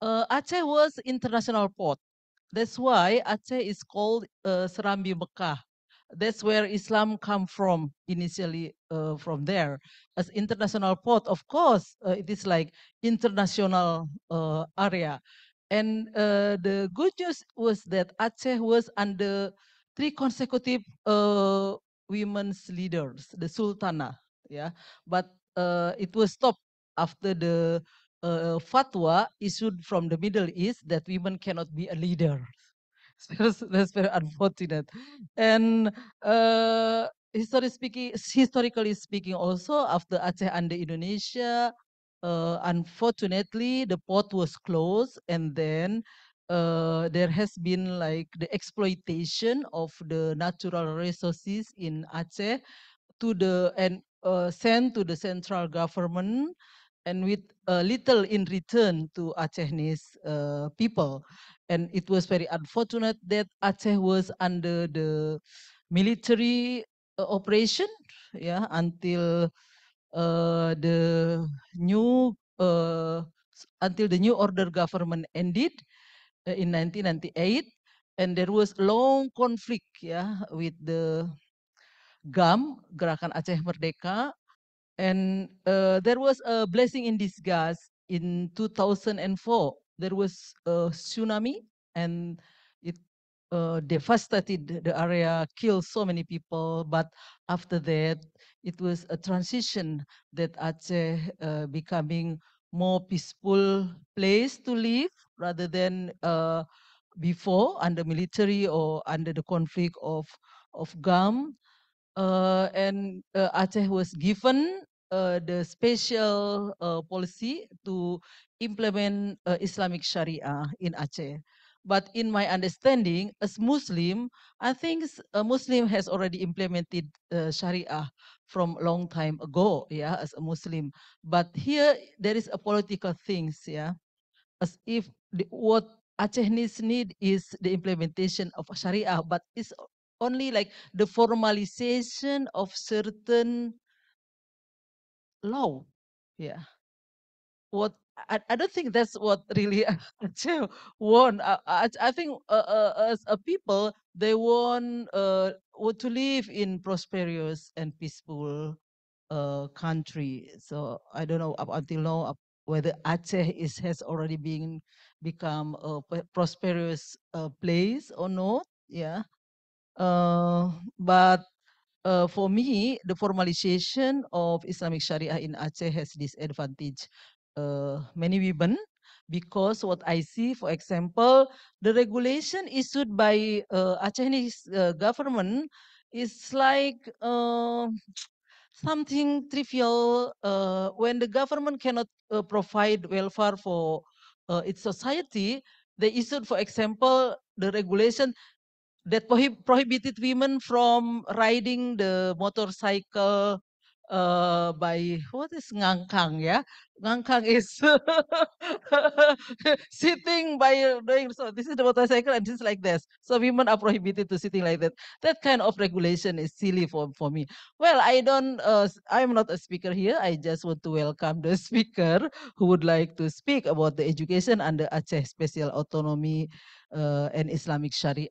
Uh, Aceh was international port. That's why Aceh is called uh, Serambi Mekah. That's where Islam come from initially uh, from there. As international port, of course, uh, it is like international uh, area. And uh, the good news was that Aceh was under three consecutive uh, women's leaders, the Sultana, yeah. But it was stopped after the uh, fatwa issued from the Middle East that women cannot be a leader. that's, very unfortunate. And uh, historically speaking, historically speaking, also after Aceh under Indonesia, uh, unfortunately the port was closed, and then uh, there has been like the exploitation of the natural resources in Aceh to the and uh, sent to the central government and with uh, little in return to Acehese uh, people. And it was very unfortunate that Aceh was under the military uh, operation, yeah, until uh, the new uh, until the new order government ended uh, in 1998, and there was long conflict, yeah, with the GAM, Gerakan Aceh Merdeka, and uh, there was a blessing in disguise in 2004. There was a tsunami and it uh, devastated the area, killed so many people. But after that, it was a transition that Aceh uh, becoming more peaceful place to live rather than uh, before under military or under the conflict of of GAM and uh, Aceh was given uh, the special uh, policy to implement uh, Islamic Sharia in Aceh. But in my understanding, as Muslim, I think a Muslim has already implemented uh, Sharia from a long time ago, yeah, as a Muslim. But here there is a political things, yeah, as if the, what Acehnese need is the implementation of Sharia, but it's only like the formalization of certain law. Yeah. What I, I don't think that's what really Aceh want. I, I, I think uh, uh, as a people, they want uh, to live in prosperous and peaceful uh, country. So I don't know up until now whether Aceh is has already been become a prosperous uh, place or not. Yeah. Uh, but uh, for me, the formalization of Islamic Sharia in Aceh has disadvantaged uh, many women because what I see, for example, the regulation issued by uh, Aceh's uh, government is like something trivial when the government cannot provide welfare for its society. They issued, for example, the regulation that prohib prohibited women from riding the motorcycle uh, by what is ngangkang ya? Ngangkang is sitting by doing so. This is the motorcycle and this is like this. So women are prohibited to sitting like that. That kind of regulation is silly for, for me. Well, I don't, uh, I'm not a speaker here. I just want to welcome the speaker who would like to speak about the education under Aceh Special Autonomy uh, and Islamic Sharia,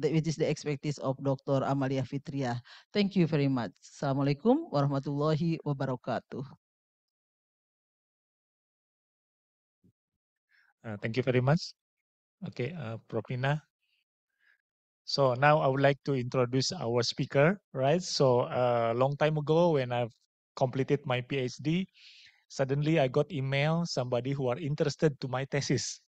which is the expertise of Dr. Amalia Fitria. Thank you very much. Assalamualaikum warahmatullahi wabarakatuh. Thank you very much. Okay, uh, Prof. So now I would like to introduce our speaker, right? So a uh, long time ago when I've completed my PhD, suddenly I got email somebody who are interested to my thesis,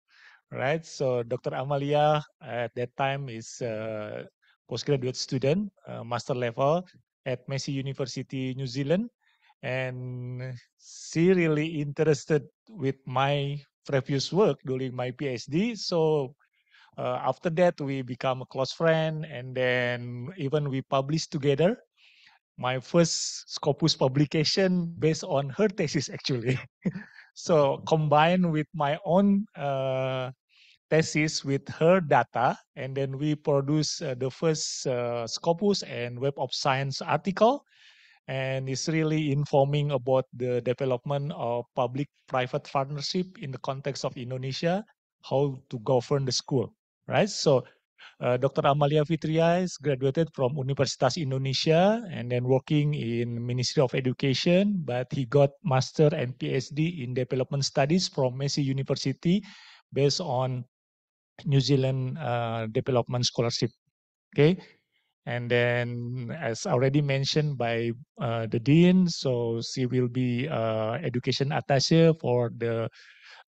right? So Dr. Amalia at that time is a postgraduate student, uh, master level at Massey University, New Zealand. And she really interested with my previous work during my PhD. So uh, after that, we become a close friend and then even we published together my first Scopus publication based on her thesis actually. so combined with my own uh, thesis with her data, and then we produce uh, the first uh, Scopus and Web of Science article. And it's really informing about the development of public-private partnership in the context of Indonesia, how to govern the school, right? So uh, Dr. Amalia Fitria is graduated from Universitas Indonesia and then working in Ministry of Education, but he got master and PhD in development studies from Massey University based on New Zealand uh, development scholarship. Okay. And then, as already mentioned by uh, the dean, so she will be uh, education attaché for the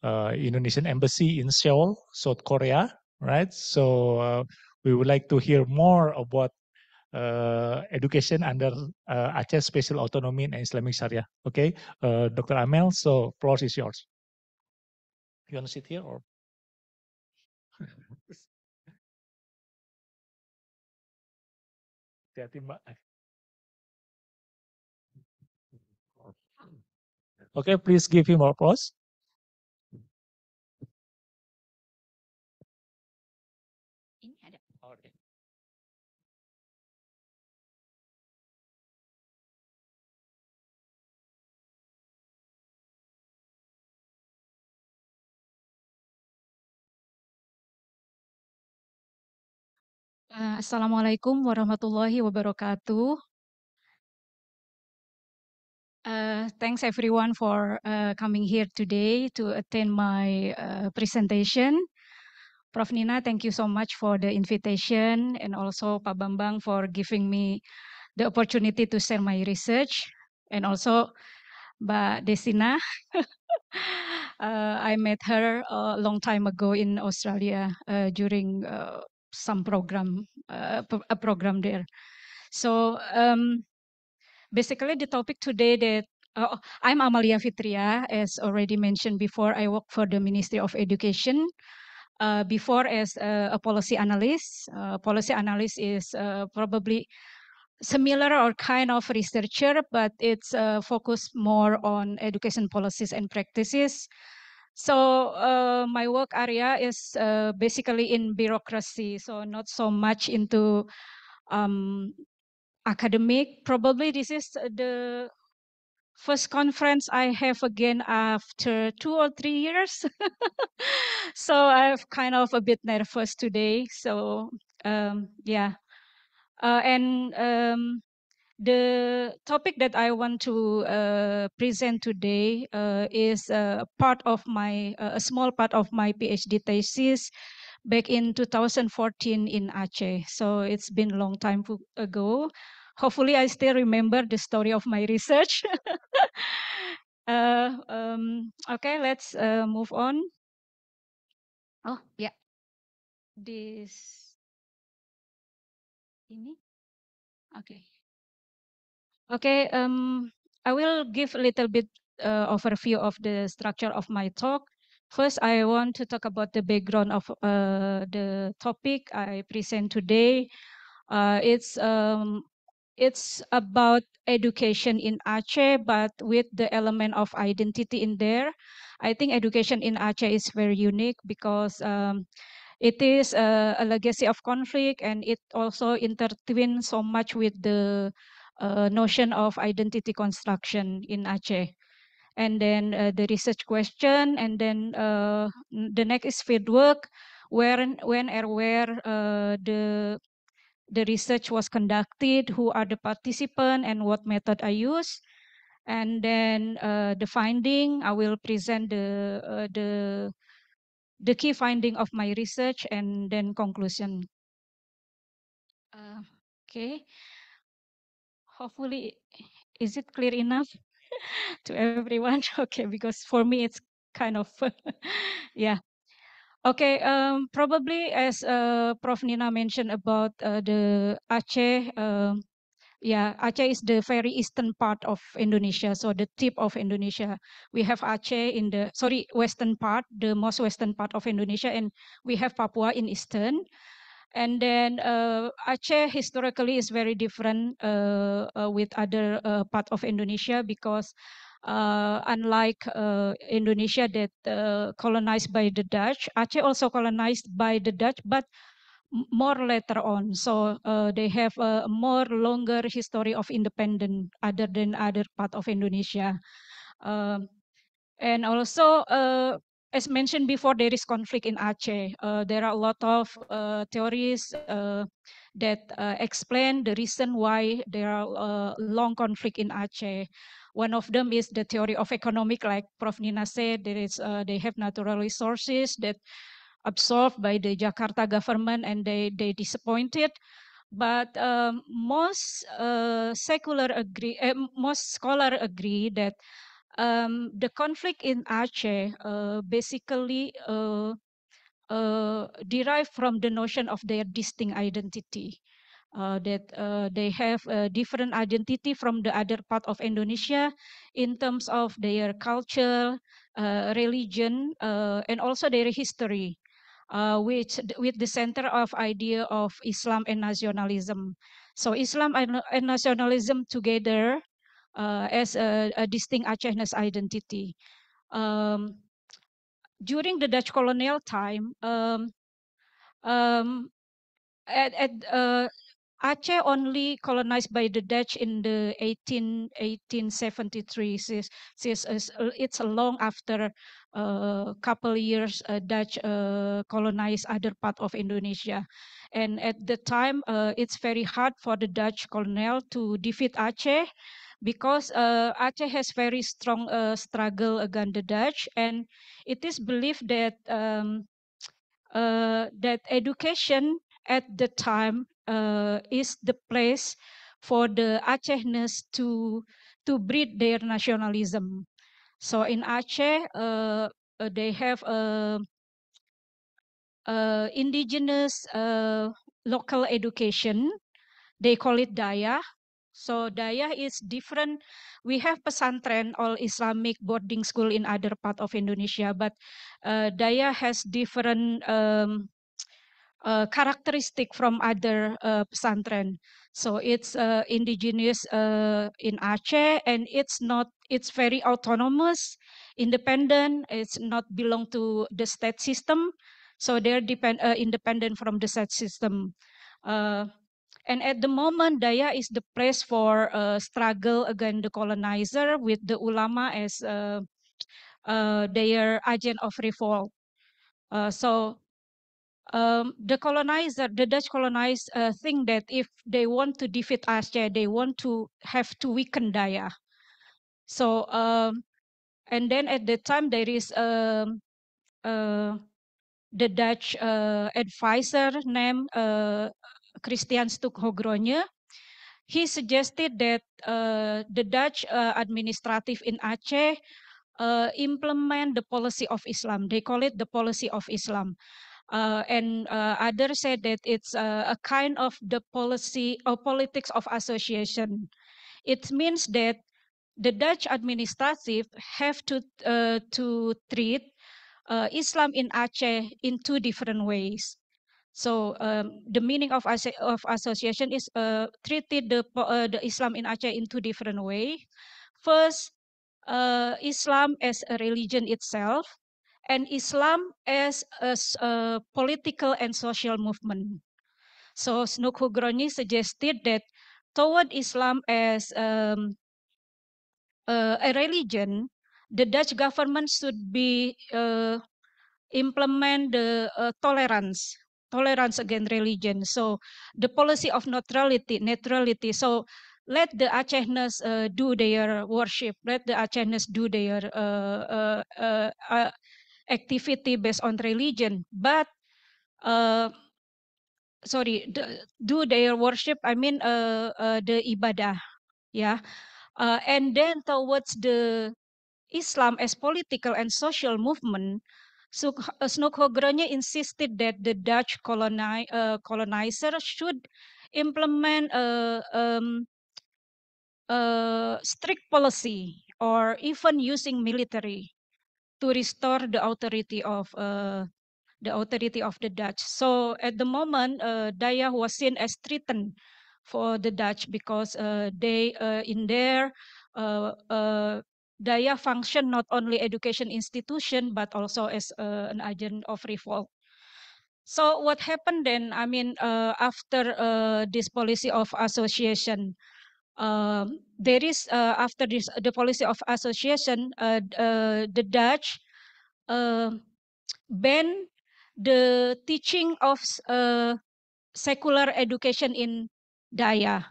uh, Indonesian embassy in Seoul, South Korea, right? So uh, we would like to hear more about uh, education under uh, Aceh Special Autonomy and Islamic Sharia. Okay, Dr. Amel, so floor is yours. You want to sit here or? Hati-hati, Mbak. Okay, please give him applause. Uh, Assalamualaikum warahmatullahi wabarakatuh. Uh, thanks everyone for uh, coming here today to attend my uh, presentation. Prof. Nina, thank you so much for the invitation and also Pak Bambang for giving me the opportunity to share my research and also Mbak Desina. I met her a long time ago in Australia during some program, uh, a program there. So um, basically the topic today that uh, I'm Amalia Fitria, as already mentioned before, I work for the Ministry of Education. Uh, before as a, a policy analyst, uh, policy analyst is uh, probably similar or kind of researcher, but it's uh, focused more on education policies and practices. So uh, my work area is uh, basically in bureaucracy, so not so much into um, academic. Probably this is the first conference I have again after two or three years. so I'm kind of a bit nervous today. So um, yeah, uh, and um, the topic that I want to uh, present today uh, is a part of my, uh, a small part of my PhD thesis back in 2014 in Aceh. So it's been a long time ago. Hopefully I still remember the story of my research. Uh, um, okay, let's uh, move on. Oh, yeah. This, ini. Okay. Okay, um, I will give a little bit uh, overview of the structure of my talk. First, I want to talk about the background of uh, the topic I present today. Uh, it's um, it's about education in Aceh, but with the element of identity in there. I think education in Aceh is very unique because um, it is a, a, legacy of conflict and it also intertwines so much with the notion of identity construction in Aceh. And then uh, the research question, and then uh, the next is fieldwork, where, when and where uh, the the research was conducted, who are the participants, and what method I use. And then uh, the finding, I will present the uh, the the key finding of my research and then conclusion. Uh, okay hopefully is it clear enough to everyone? Okay because for me it's kind of yeah. Okay um, probably as uh, prof. Nina mentioned about uh, the aceh um, yeah aceh is the very eastern part of indonesia. So the tip of indonesia we have aceh in the sorry western part the most western part of indonesia and we have papua in eastern and then uh, Aceh historically is very different uh, uh, with other uh, part of Indonesia because uh, unlike uh, Indonesia that colonized by the Dutch, Aceh also colonized by the Dutch, but more later on. So uh, they have a more longer history of independence other than other part of Indonesia. Um, and also, uh, as mentioned before, there is conflict in Aceh. Uh, there are a lot of uh, theories uh, that uh, explain the reason why there are uh, long conflict in Aceh. One of them is the theory of economic, like Prof. Nina said, there is, they have natural resources that absorbed by the Jakarta government and they, they disappointed. But um, most uh, secular agree, uh, most scholar agree that um, the conflict in Aceh uh, basically uh, uh, derived from the notion of their distinct identity. Uh, that uh, they have a different identity from the other part of Indonesia in terms of their culture, uh, religion, and also their history which with the center of idea of Islam and nationalism. So Islam and, and nationalism together uh, as a, a, distinct Acehnese identity. Um, during the Dutch colonial time, um, um, at, at uh, Aceh only colonized by the Dutch in the 18, 1873. Since, since it's long after a uh, couple years uh, Dutch uh, colonized other part of Indonesia. And at the time, uh, it's very hard for the Dutch colonel to defeat Aceh because uh, Aceh has very strong uh, struggle against the Dutch. And it is believed that um, that education at the time uh, is the place for the Acehnese to to breed their nationalism. So in Aceh, uh, uh they have a, a indigenous uh, local education. They call it Dayah. So Dayah is different. We have pesantren, all Islamic boarding school in other part of Indonesia, but uh, Dayah has different um, uh, characteristic from other uh, pesantren. So it's uh, indigenous uh, in Aceh, and it's not. It's very autonomous, independent. It's not belong to the state system, so they're depend uh, independent from the state system. Uh, and at the moment, Dayah is the place for a struggle against the colonizer with the ulama as their agent of revolt. so um, the colonizer, the Dutch colonizer, uh, think that if they want to defeat Aceh, they want to have to weaken Dayah. So, um, and then at the time there is um, uh, the Dutch uh, advisor named uh, Christian Stokhogrogne. He suggested that uh, the Dutch uh, administrative in Aceh implement the policy of Islam. They call it the policy of Islam. Uh, and uh, others said that it's uh, a kind of the policy or politics of association. It means that the Dutch administrative have to uh, to treat uh, Islam in Aceh in two different ways. So um, the meaning of, of association is uh, treated the, the Islam in Aceh in two different ways. First, Islam as a religion itself, and Islam as a, a political and social movement. So Snouck Hurgronje suggested that toward Islam as um, uh, a religion, the Dutch government should be uh, implement the uh, tolerance, tolerance against religion. So the policy of neutrality, neutrality. So let the Acehnese uh, do their worship, let the Acehnese do their uh, uh, activity based on religion, but uh, sorry, do their worship. I mean, uh, uh, the ibadah, yeah, uh, and then towards the Islam as political and social movement. So uh, Snouck Hurgronje insisted that the Dutch coloni uh, colonizer should implement a, um, a strict policy or even using military to restore the authority of uh, the authority of the Dutch. So at the moment, uh, Dayah was seen as threatened for the Dutch because uh, they uh, in their uh, uh, Dayah function not only education institution but also as an agent of revolt. So what happened then? I mean, uh, after uh, this policy of association, um, there is uh, after this the policy of association, uh, uh, the Dutch uh, ban the teaching of uh, secular education in Dayah.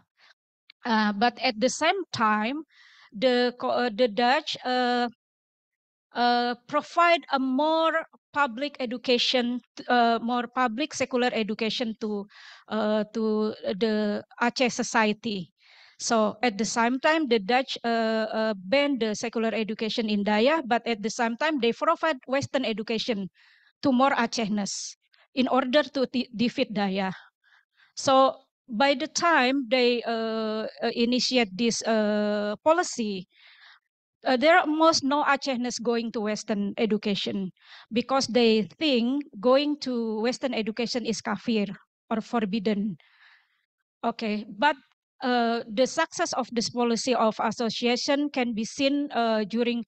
Uh, but at the same time, the uh, the Dutch uh, uh, provide a more public education, more public secular education to to the Aceh society. So at the same time, the Dutch uh, uh, banned the secular education in Dayah, but at the same time, they provide Western education to more Acehnese in order to defeat Dayah. So by the time they uh, uh initiate this uh, policy, uh, there are almost no Acehnese going to Western education because they think going to Western education is kafir or forbidden. Okay, but uh, the success of this policy of association can be seen uh, during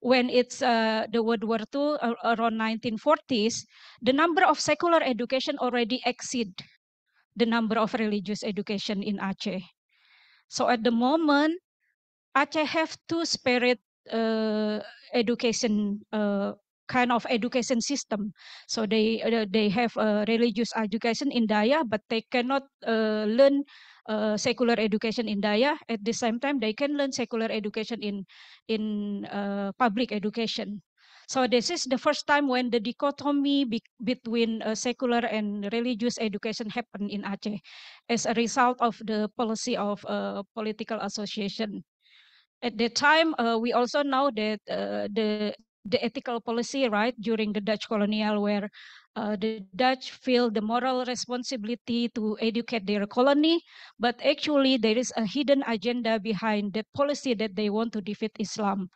when it's uh, the World War II around 1940s, the number of secular education already exceed the number of religious education in Aceh. So at the moment, Aceh have two spirit uh, education uh, kind of education system. So they uh, they have a religious education in Dayah, but they cannot uh, learn uh, secular education in Dayah. At the same time, they can learn secular education in in uh, public education. So this is the first time when the dichotomy be between uh, secular and religious education happened in Aceh as a result of the policy of uh, political association. At that time, uh, we also know that uh, the the ethical policy, right, during the Dutch colonial, where uh, the Dutch feel the moral responsibility to educate their colony, but actually there is a hidden agenda behind that policy that they want to defeat Islam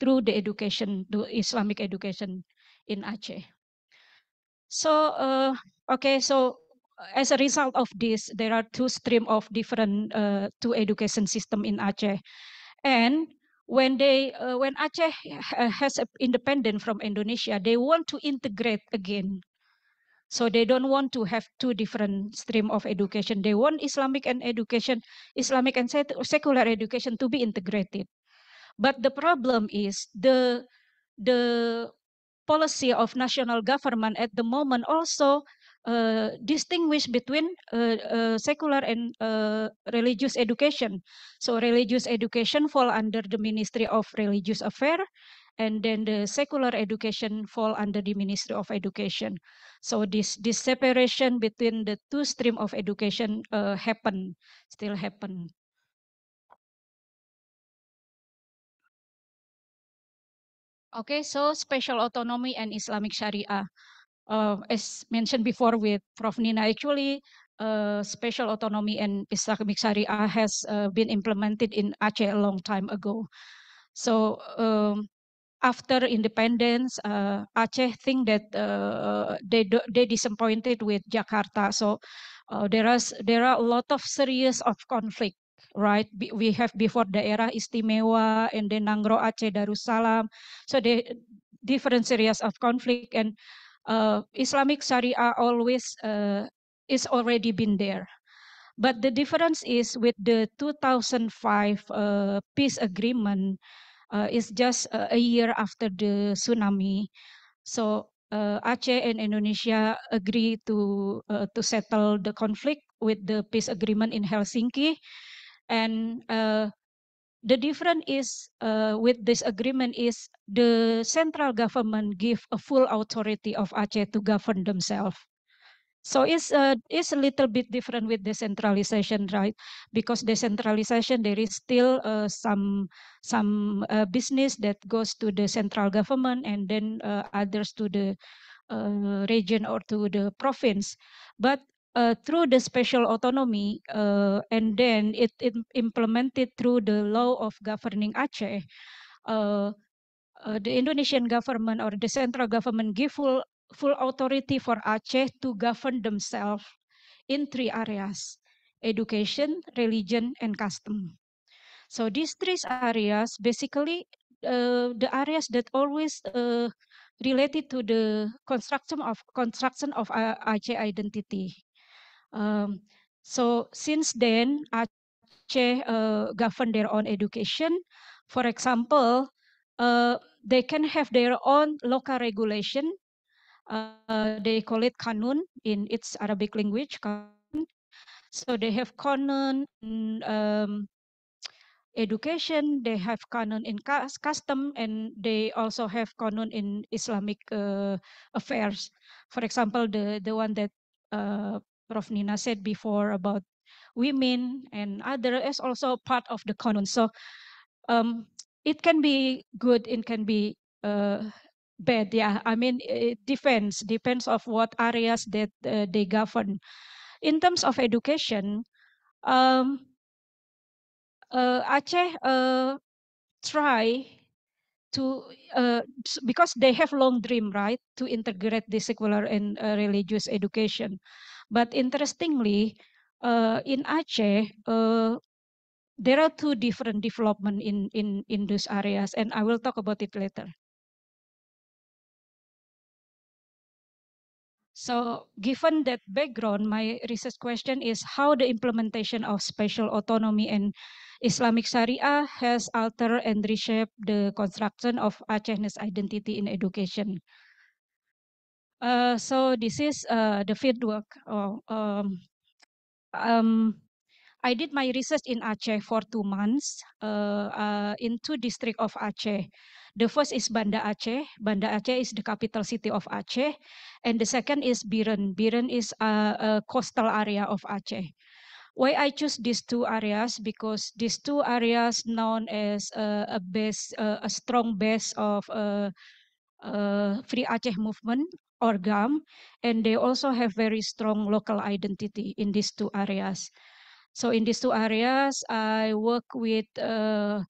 through the education, the Islamic education in Aceh. So, uh, okay, so as a result of this, there are two stream of different uh, two education system in Aceh, and when they uh, when Aceh has independent from Indonesia, they want to integrate again. So they don't want to have two different stream of education. They want Islamic and education, Islamic and secular education to be integrated. But the problem is the the policy of national government at the moment also uh, distinguish between uh, uh, secular and uh, religious education. So religious education fall under the Ministry of Religious Affairs, and then the secular education fall under the Ministry of Education. So this this separation between the two stream of education uh, happen, still happen. Okay, so special autonomy and Islamic Sharia uh, as mentioned before with Prof. Nina, actually uh, special autonomy and Islamic Sharia has uh, been implemented in Aceh a long time ago. So um, after independence, uh, Aceh think that uh, they they disappointed with Jakarta. So uh, there is there are a lot of serious of conflict. Right, we have before the era Istimewa and then Nanggroe Aceh Darussalam. So the different areas of conflict and uh, Islamic Sharia always uh, is already been there. But the difference is with the 2005 uh, peace agreement uh, is just uh, a year after the tsunami. So uh, Aceh and Indonesia agree to to settle the conflict with the peace agreement in Helsinki, and the difference is uh, with this agreement is the central government give a full authority of Aceh to govern themselves. So it's uh, it's a little bit different with decentralization, right? Because decentralization there is still uh, some some uh, business that goes to the central government and then uh, others to the uh, region or to the province. But uh, through the special autonomy uh, and then it, it, implemented through the law of governing Aceh, uh, uh, the Indonesian government or the central government give full, full authority for Aceh to govern themselves in three areas, education, religion, and custom. So these three areas, basically uh, the areas that always uh, related to the construction of construction of Aceh identity. Um, so since then, Aceh uh, govern their own education. For example, uh, they can have their own local regulation. Uh, they call it kanun in its Arabic language. So they have kanun, um, education, they have kanun in custom, and they also have kanun in Islamic uh, affairs. For example, the, the one that uh, Prof. Nina said before about women and other is also part of the kanun. So um, it can be good, it can be uh, bad. Yeah, I mean, it depends, depends of what areas that uh, they govern. In terms of education, um, uh, Aceh uh, try to uh, because they have long dream right to integrate the secular and uh, religious education but interestingly uh, in aceh uh, there are two different development in in in those areas and i will talk about it later So given that background, my research question is how the implementation of special autonomy and Islamic Sharia has altered and reshaped the construction of Aceh's identity in education. Uh, so this is uh, the fieldwork. Oh, um, um, I did my research in Aceh for two months uh, uh, in two districts of Aceh. The first is Banda Aceh. Banda Aceh is the capital city of Aceh. And the second is Bireuen. Bireuen is a, a coastal area of Aceh. Why I choose these two areas? Because these two areas known as a, a base, a strong base of uh, uh, Free Aceh movement or GAM, and they also have very strong local identity in these two areas. So in these two areas, I work with uh,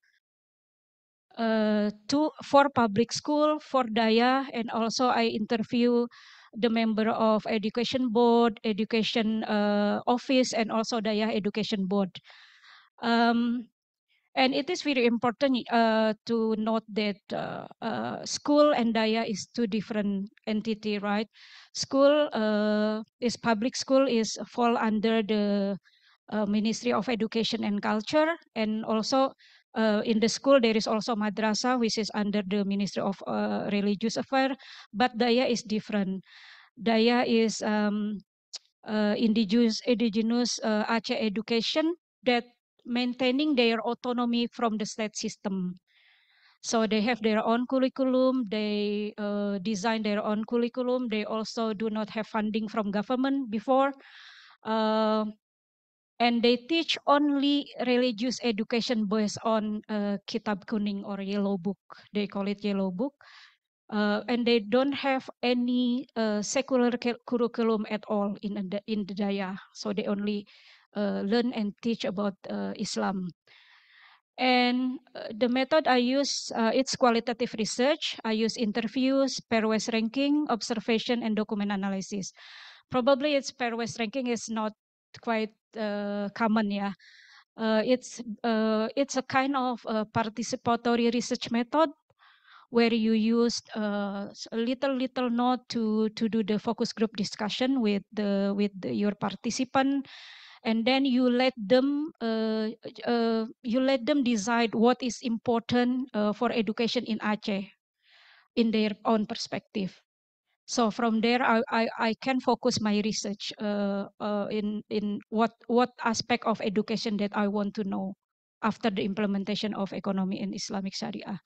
uh, two four public school, for Dayah, and also I interview the member of education board, education uh, office, and also Dayah education board. Um, and it is very important uh, to note that uh, uh, school and Dayah is two different entity, right? School uh, is public school is fall under the uh, Ministry of Education and Culture, and also uh, in the school there is also madrasa, which is under the Ministry of Religious Affairs. But Dayah is different. Dayah is um, indigenous, indigenous Aceh education that maintaining their autonomy from the state system. So they have their own curriculum. They uh, design their own curriculum. They also do not have funding from government before. Uh, and they teach only religious education based on uh, kitab kuning or yellow book they call it yellow book uh, and they don't have any uh, secular curriculum at all in the in the dayah so they only learn and teach about uh, islam. And uh, the method i use it's qualitative research. I use interviews pair wise ranking observation and document analysis. Probably its pair wise ranking is not quite uh, common yeah. Uh, it's uh, it's a kind of participatory research method where you use uh, a little little note to to do the focus group discussion with the with the, your participant and then you let them uh, uh, you let them decide what is important for education in Aceh in their own perspective so from there I, I, I can focus my research uh, uh, in in what what aspect of education that I want to know after the implementation of economy and Islamic Sharia.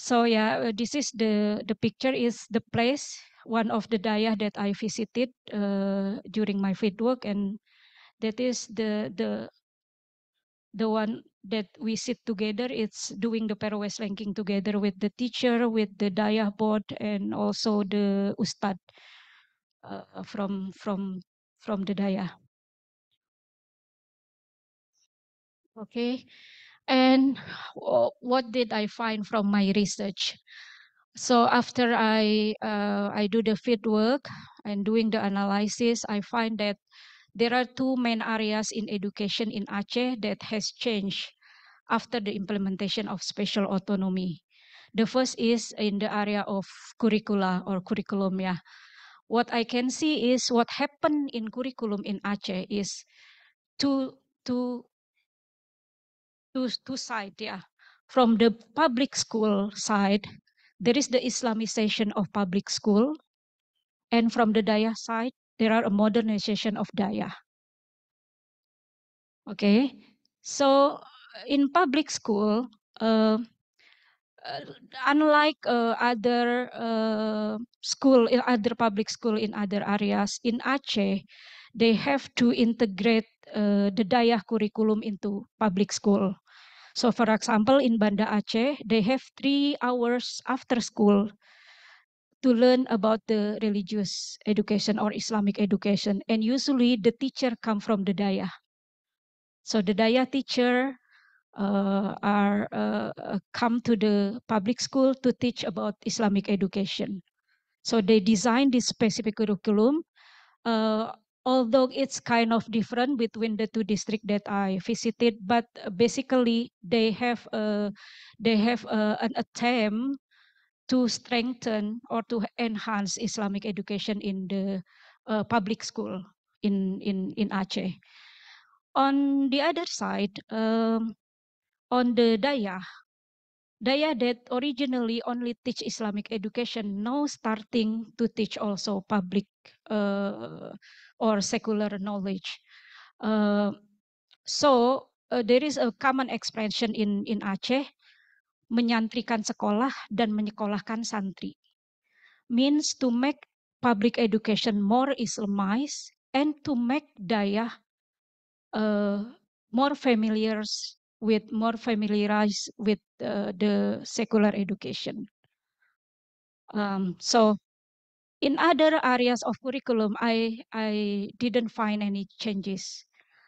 So yeah, uh, this is the the picture is the place one of the dayah that I visited uh, during my fieldwork, and that is the the the one that we sit together it's doing the pair wise ranking together with the teacher with the dayah board and also the ustad uh, from from from the dayah okay. And what did i find from my research? So after i uh, i do the field work and doing the analysis i find that there are two main areas in education in Aceh that has changed after the implementation of special autonomy. The first is in the area of curricula or curriculum. Yeah, what I can see is what happened in curriculum in Aceh is two two two two side. Yeah, from the public school side, there is the Islamization of public school, and from the Dayah side, there are a modernization of Dayah. Okay, so in public school, uh, uh, unlike uh, other uh, school other public school in other areas in Aceh, they have to integrate uh, the Dayah curriculum into public school. So, for example, in Banda Aceh, they have three hours after school to learn about the religious education or Islamic education, and usually the teacher come from the Dayah. So the Dayah teacher uh, are uh, come to the public school to teach about Islamic education. So they design this specific curriculum. Uh, although it's kind of different between the two districts that I visited, but basically they have uh, they have uh, an attempt to strengthen or to enhance Islamic education in the uh, public school in in in Aceh. On the other side, um, on the Dayah, Dayah that originally only teach Islamic education now starting to teach also public uh, or secular knowledge. Uh, so uh, there is a common expression in in Aceh, menyantrikan sekolah dan menyekolahkan santri, means to make public education more Islamized and to make Daya uh, more familiar with more familiarized with uh, the secular education. Um, so in other areas of curriculum, I, I didn't find any changes.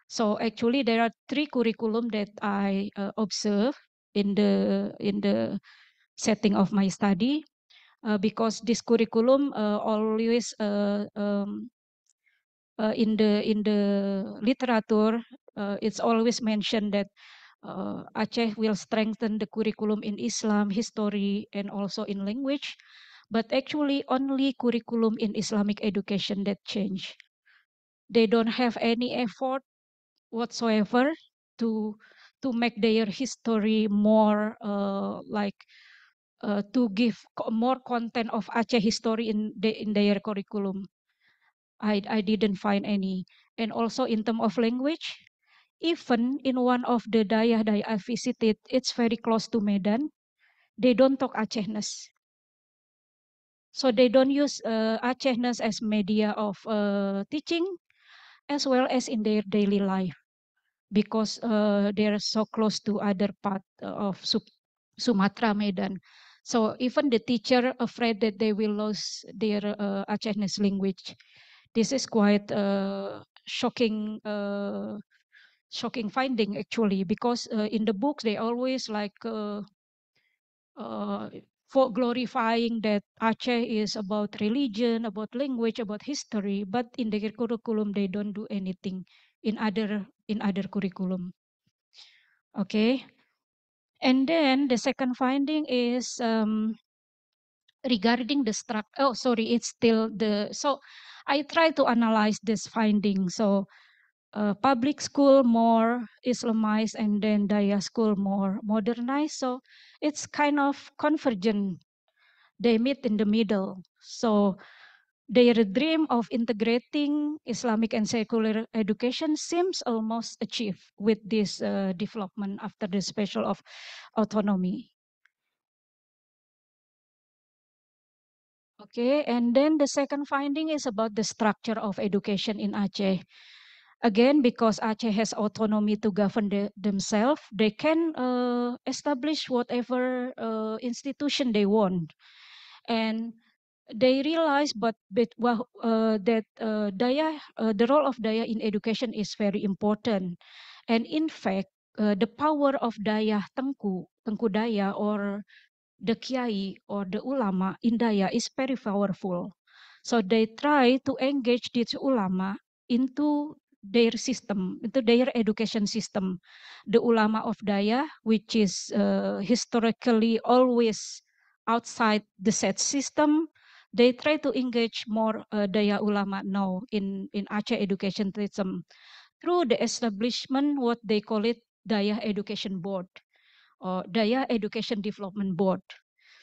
So actually there are three curriculum that I uh, observe in the, in the setting of my study. Uh, because this curriculum uh, always uh, um, uh, in the in the literature, uh, it's always mentioned that uh, Aceh will strengthen the curriculum in Islam, history, and also in language. But actually, only curriculum in Islamic education that change. They don't have any effort whatsoever to to make their history more uh, like uh, to give more content of Aceh history in the, in their curriculum. I, I didn't find any. And also in terms of language, even in one of the dayah that I visited, it's very close to Medan. They don't talk Acehnese. So they don't use uh, Acehnese as media of uh, teaching as well as in their daily life because uh, they're so close to other part of Sumatra, Medan. So even the teacher afraid that they will lose their uh, language this is quite a shocking uh, shocking finding actually because uh, in the books they always like uh, uh, for glorifying that Aceh is about religion, about language, about history, but in their curriculum they don't do anything in other in other curriculum. Okay, and then the second finding is um, regarding the structure. Oh, sorry, it's still the so I try to analyze this finding. So uh, public school more Islamized and then Dayah school more modernized. So it's kind of convergent. They meet in the middle. So their dream of integrating Islamic and secular education seems almost achieved with this uh, development after the special of autonomy. Okay, and then the second finding is about the structure of education in Aceh. Again, because Aceh has autonomy to govern the, themselves, they can uh, establish whatever uh, institution they want. And they realize but, but uh, that uh, Dayah, uh, the role of Dayah in education is very important. And in fact, uh, the power of Dayah Tengku, Tengku Dayah or the kiai or the ulama in Dayah is very powerful. So they try to engage these ulama into their system, into their education system. The ulama of Dayah, which is uh, historically always outside the set system, they try to engage more uh, dayah ulama now in, in Aceh education system through the establishment what they call it Dayah Education Board or Dayah Education Development Board.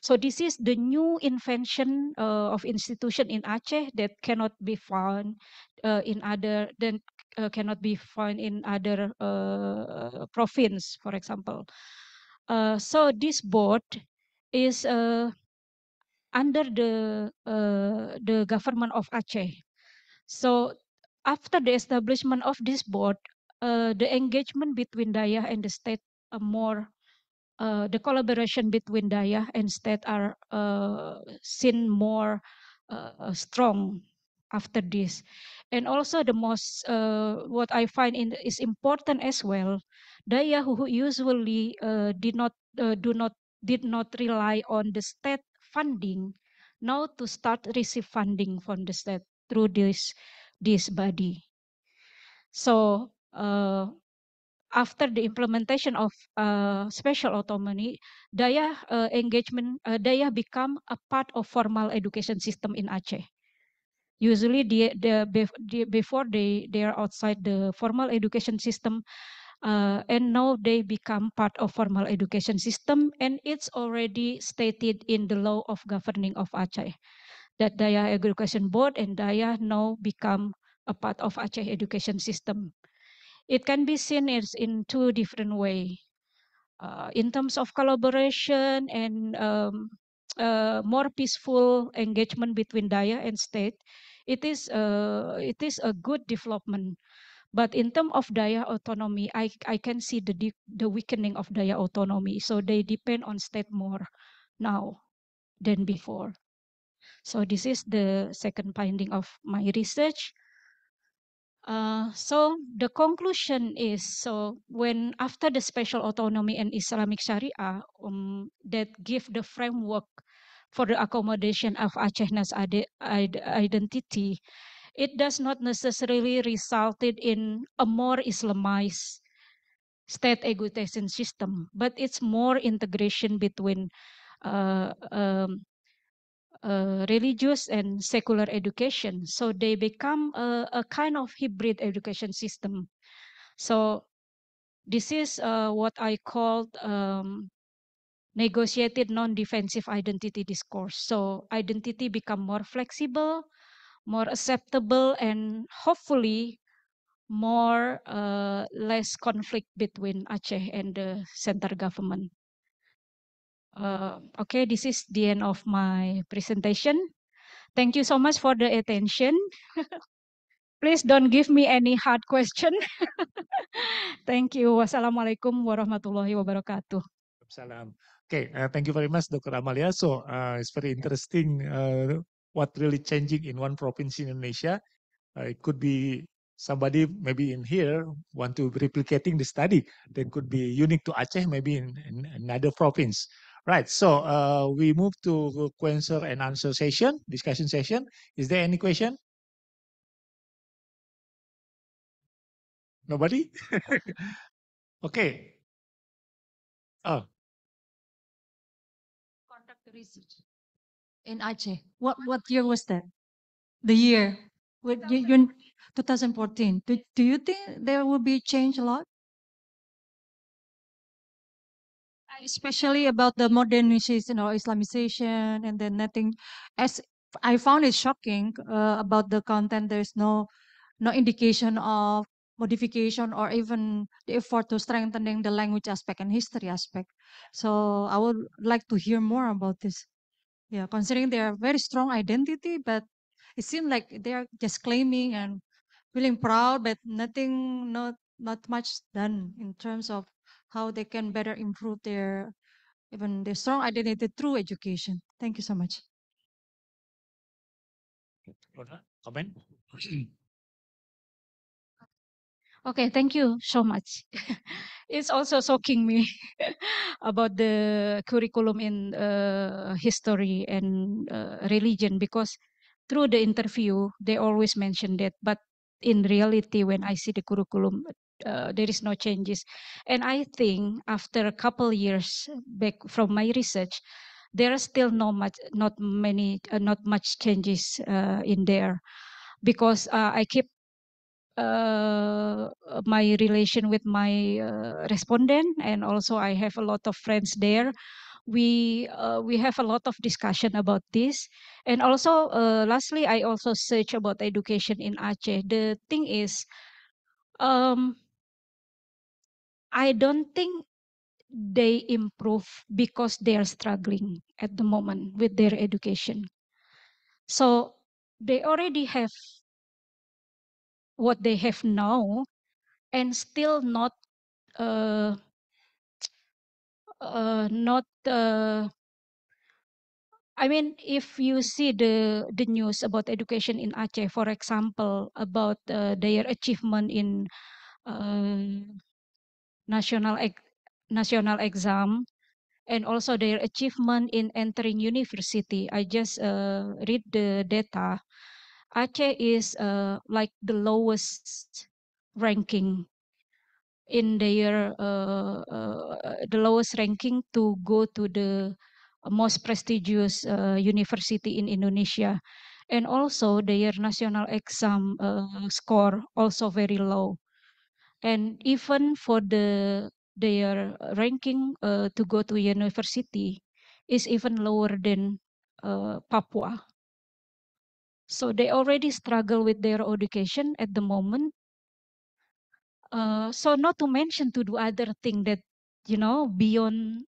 So this is the new invention uh, of institution in Aceh that cannot be found uh, in other then uh, cannot be found in other uh, province, for example. Uh, so this board is uh, under the uh, the government of Aceh. So after the establishment of this board, uh, the engagement between Dayah and the state are more uh, the collaboration between Dayah and state are uh, seen more uh, strong after this. And also the most, uh, what I find in, is important as well, Dayah who usually did not, do not, did not rely on the state funding, now to start receive funding from the state through this, this body. So uh, after the implementation of uh, special autonomy, Daya uh, engagement, uh, Daya become a part of formal education system in Aceh. Usually, the, the, the, before they, they are outside the formal education system, uh, and now they become part of formal education system, and it's already stated in the law of governing of Aceh that Dayah Education Board and Dayah now become a part of Aceh education system it can be seen as in two different way. Uh, in terms of collaboration and um, uh, more peaceful engagement between Dayah and state, it is uh, it is a good development. But in terms of Dayah autonomy, I, I can see the the weakening of Dayah autonomy. So they depend on state more now than before. So this is the second finding of my research. Uh, so the conclusion is so when after the special autonomy and Islamic Sharia um, that give the framework for the accommodation of Acehnese identity, it does not necessarily resulted in a more Islamized state education system, but it's more integration between uh, um, uh, religious and secular education. So they become a, a, kind of hybrid education system. So this is uh, what I called um, negotiated non-defensive identity discourse. So identity become more flexible, more acceptable, and hopefully more uh, less conflict between Aceh and the center government. Uh, okay, this is the end of my presentation. Thank you so much for the attention. Please don't give me any hard question. thank you. Wassalamualaikum warahmatullahi wabarakatuh. Salam. Okay, uh, thank you very much, Dr. Amalia. So uh, it's very interesting uh, what really changing in one province in Indonesia. Uh, it could be somebody maybe in here want to replicating the study that could be unique to Aceh, maybe in, in another province. Right, so uh, we move to question and answer session, discussion session. Is there any question? Nobody? okay. Oh. Conduct research in Aceh. What what year was that? The year. With you, you 2014. Do, do you think there will be change a lot? especially about the modernization or Islamization and then nothing as I found it shocking uh, about the content there's no no indication of modification or even the effort to strengthening the language aspect and history aspect so I would like to hear more about this yeah considering they are very strong identity but it seemed like they are just claiming and feeling proud but nothing not not much done in terms of how they can better improve their even their strong identity through education. Thank you so much. Comment? Okay, thank you so much. it's also shocking me about the curriculum in uh, history and uh, religion because through the interview they always mention that, but in reality, when I see the curriculum, uh, there is no changes. And I think after a couple years back from my research, there are still no much, not many, uh, not much changes uh, in there, because uh, I keep uh, my relation with my uh, respondent, and also I have a lot of friends there. We uh, we have a lot of discussion about this, and also uh, lastly, I also search about education in Aceh. The thing is, um, I don't think they improve because they are struggling at the moment with their education. So they already have what they have now and still not uh, uh, not uh, I mean, if you see the the news about education in Aceh, for example, about uh, their achievement in uh, national national exam, and also their achievement in entering university. I just uh, read the data. Aceh is uh, like the lowest ranking in their uh, uh, the lowest ranking to go to the most prestigious uh, university in Indonesia. And also their national exam uh, score also very low. And even for the their ranking uh, to go to university is even lower than Papua. So they already struggle with their education at the moment. Uh, so not to mention to do other thing that you know beyond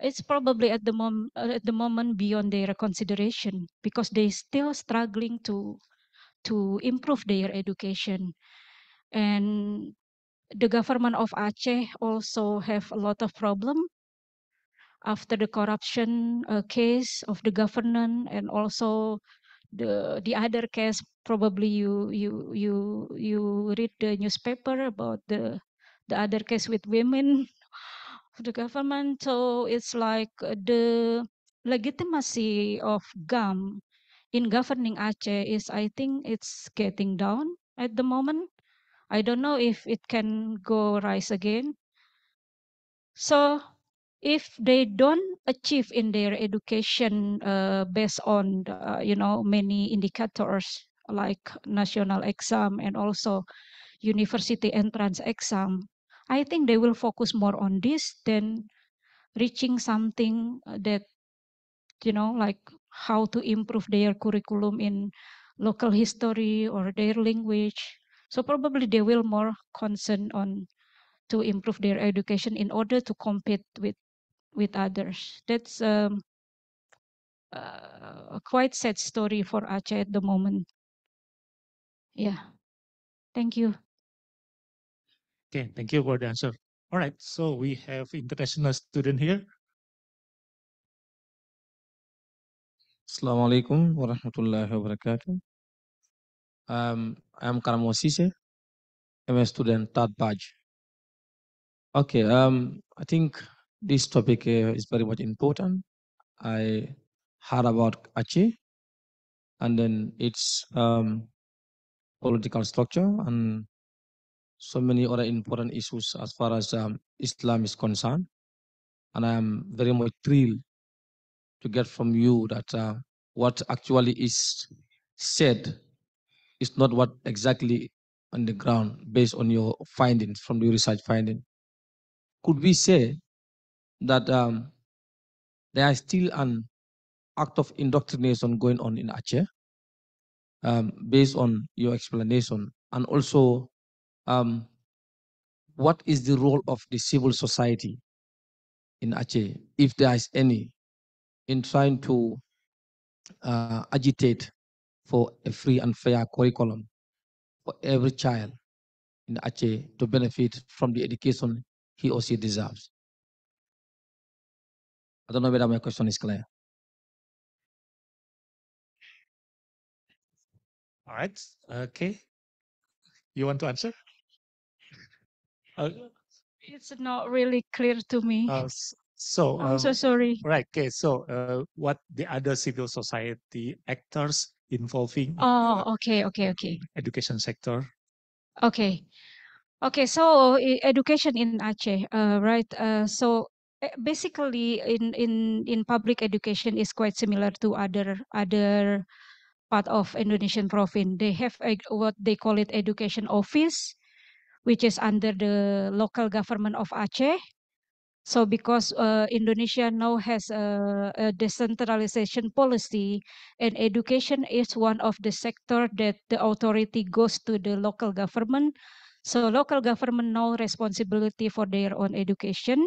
it's probably at the mom uh, at the moment beyond their consideration because they still struggling to to improve their education and the government of Aceh also have a lot of problem after the corruption uh, case of the government and also the the other case probably you you you you read the newspaper about the the other case with women the government. So it's like the legitimacy of GAM in governing Aceh is I think it's getting down at the moment. I don't know if it can go rise again. So if they don't achieve in their education uh, based on uh, you know many indicators like national exam and also university entrance exam i think they will focus more on this than reaching something that you know like how to improve their curriculum in local history or their language. So probably they will more concern on to improve their education in order to compete with with others. That's um, uh, a quite sad story for Aceh at the moment. Yeah. Thank you. Okay, thank you for the answer. All right, so we have international student here. Assalamualaikum warahmatullahi wabarakatuh. Um, I'm Karamo Sise. I'm a student third batch. Okay, um, I think this topic uh, is very much important. I heard about Aceh and then its um, political structure and so many other important issues as far as um, Islam is concerned. And I am very much thrilled to get from you that uh, what actually is said is not what exactly on the ground based on your findings from the research finding. Could we say that um, there is still an act of indoctrination going on in Aceh um, based on your explanation? And also, um, what is the role of the civil society in Aceh, if there is any, in trying to uh, agitate for a free and fair curriculum for every child in Aceh to benefit from the education he or she deserves. I don't know whether my question is clear. All right, okay. You want to answer? Uh, It's not really clear to me. uh, s- so, I'm so uh, sorry. right, okay, so uh, what the other civil society actors involving Oh, okay, okay, okay. education sector? Okay. Okay, so education in Aceh, uh, right? Uh, so basically in in in public education is quite similar to other other part of Indonesian province. They have a, what they call it education office, which is under the local government of Aceh. So because uh, Indonesia now has a, a, decentralization policy and education is one of the sector that the authority goes to the local government. So local government now responsibility for their own education.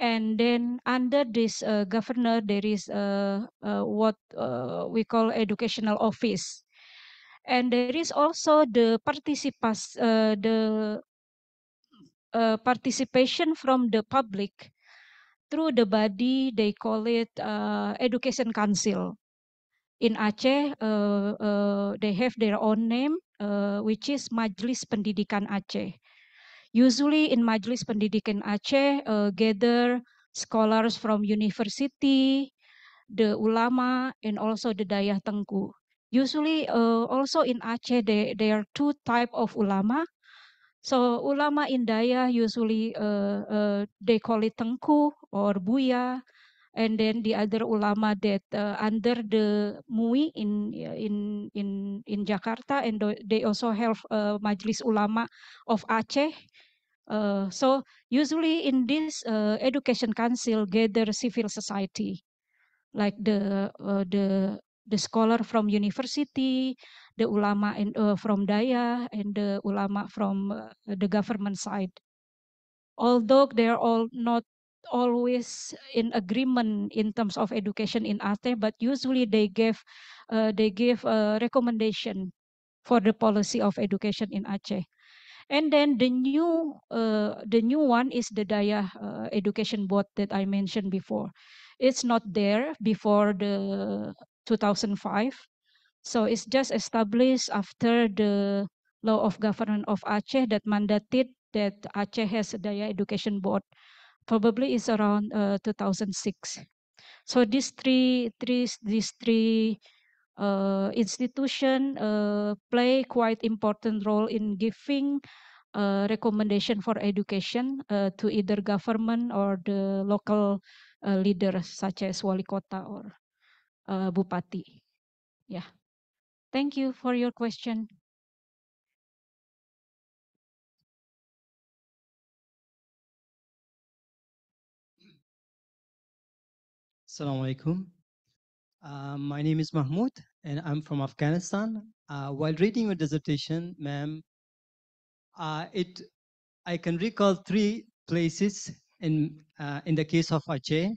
And then under this uh, governor, there is uh, uh what uh, we call educational office. And there is also the participas, the participation from the public through the body they call it education council in aceh they have their own name which is majlis pendidikan aceh usually in majlis pendidikan aceh uh, gather scholars from university the ulama and also the dayah tengku usually uh, also in aceh there, there are two type of ulama so ulama in Dayah usually uh, uh, they call it tengku or buya, and then the other ulama that uh, under the MUI in in in in Jakarta, and they also have uh, Majlis Ulama of Aceh. Uh, so usually in this uh, education council gather civil society, like the uh, the the scholar from university, the ulama and uh, from Dayah and the ulama from uh, the government side. Although they're all not always in agreement in terms of education in Aceh, but usually they give they give a recommendation for the policy of education in Aceh. And then the new uh, the new one is the Dayah uh, Education Board that I mentioned before. It's not there before the 2005. So it's just established after the law of government of Aceh that mandated that Aceh has a Dayah Education Board. Probably is around uh, 2006. So these three, three, these three uh, institution uh, play quite important role in giving uh, recommendation for education uh, to either government or the local uh, leaders such as wali kota or uh, bupati. Yeah. Thank you for your question. Assalamu alaikum. Uh, my name is Mahmoud and I'm from Afghanistan. Uh, while reading your dissertation, ma'am, uh, it I can recall three places in uh, in the case of Aceh,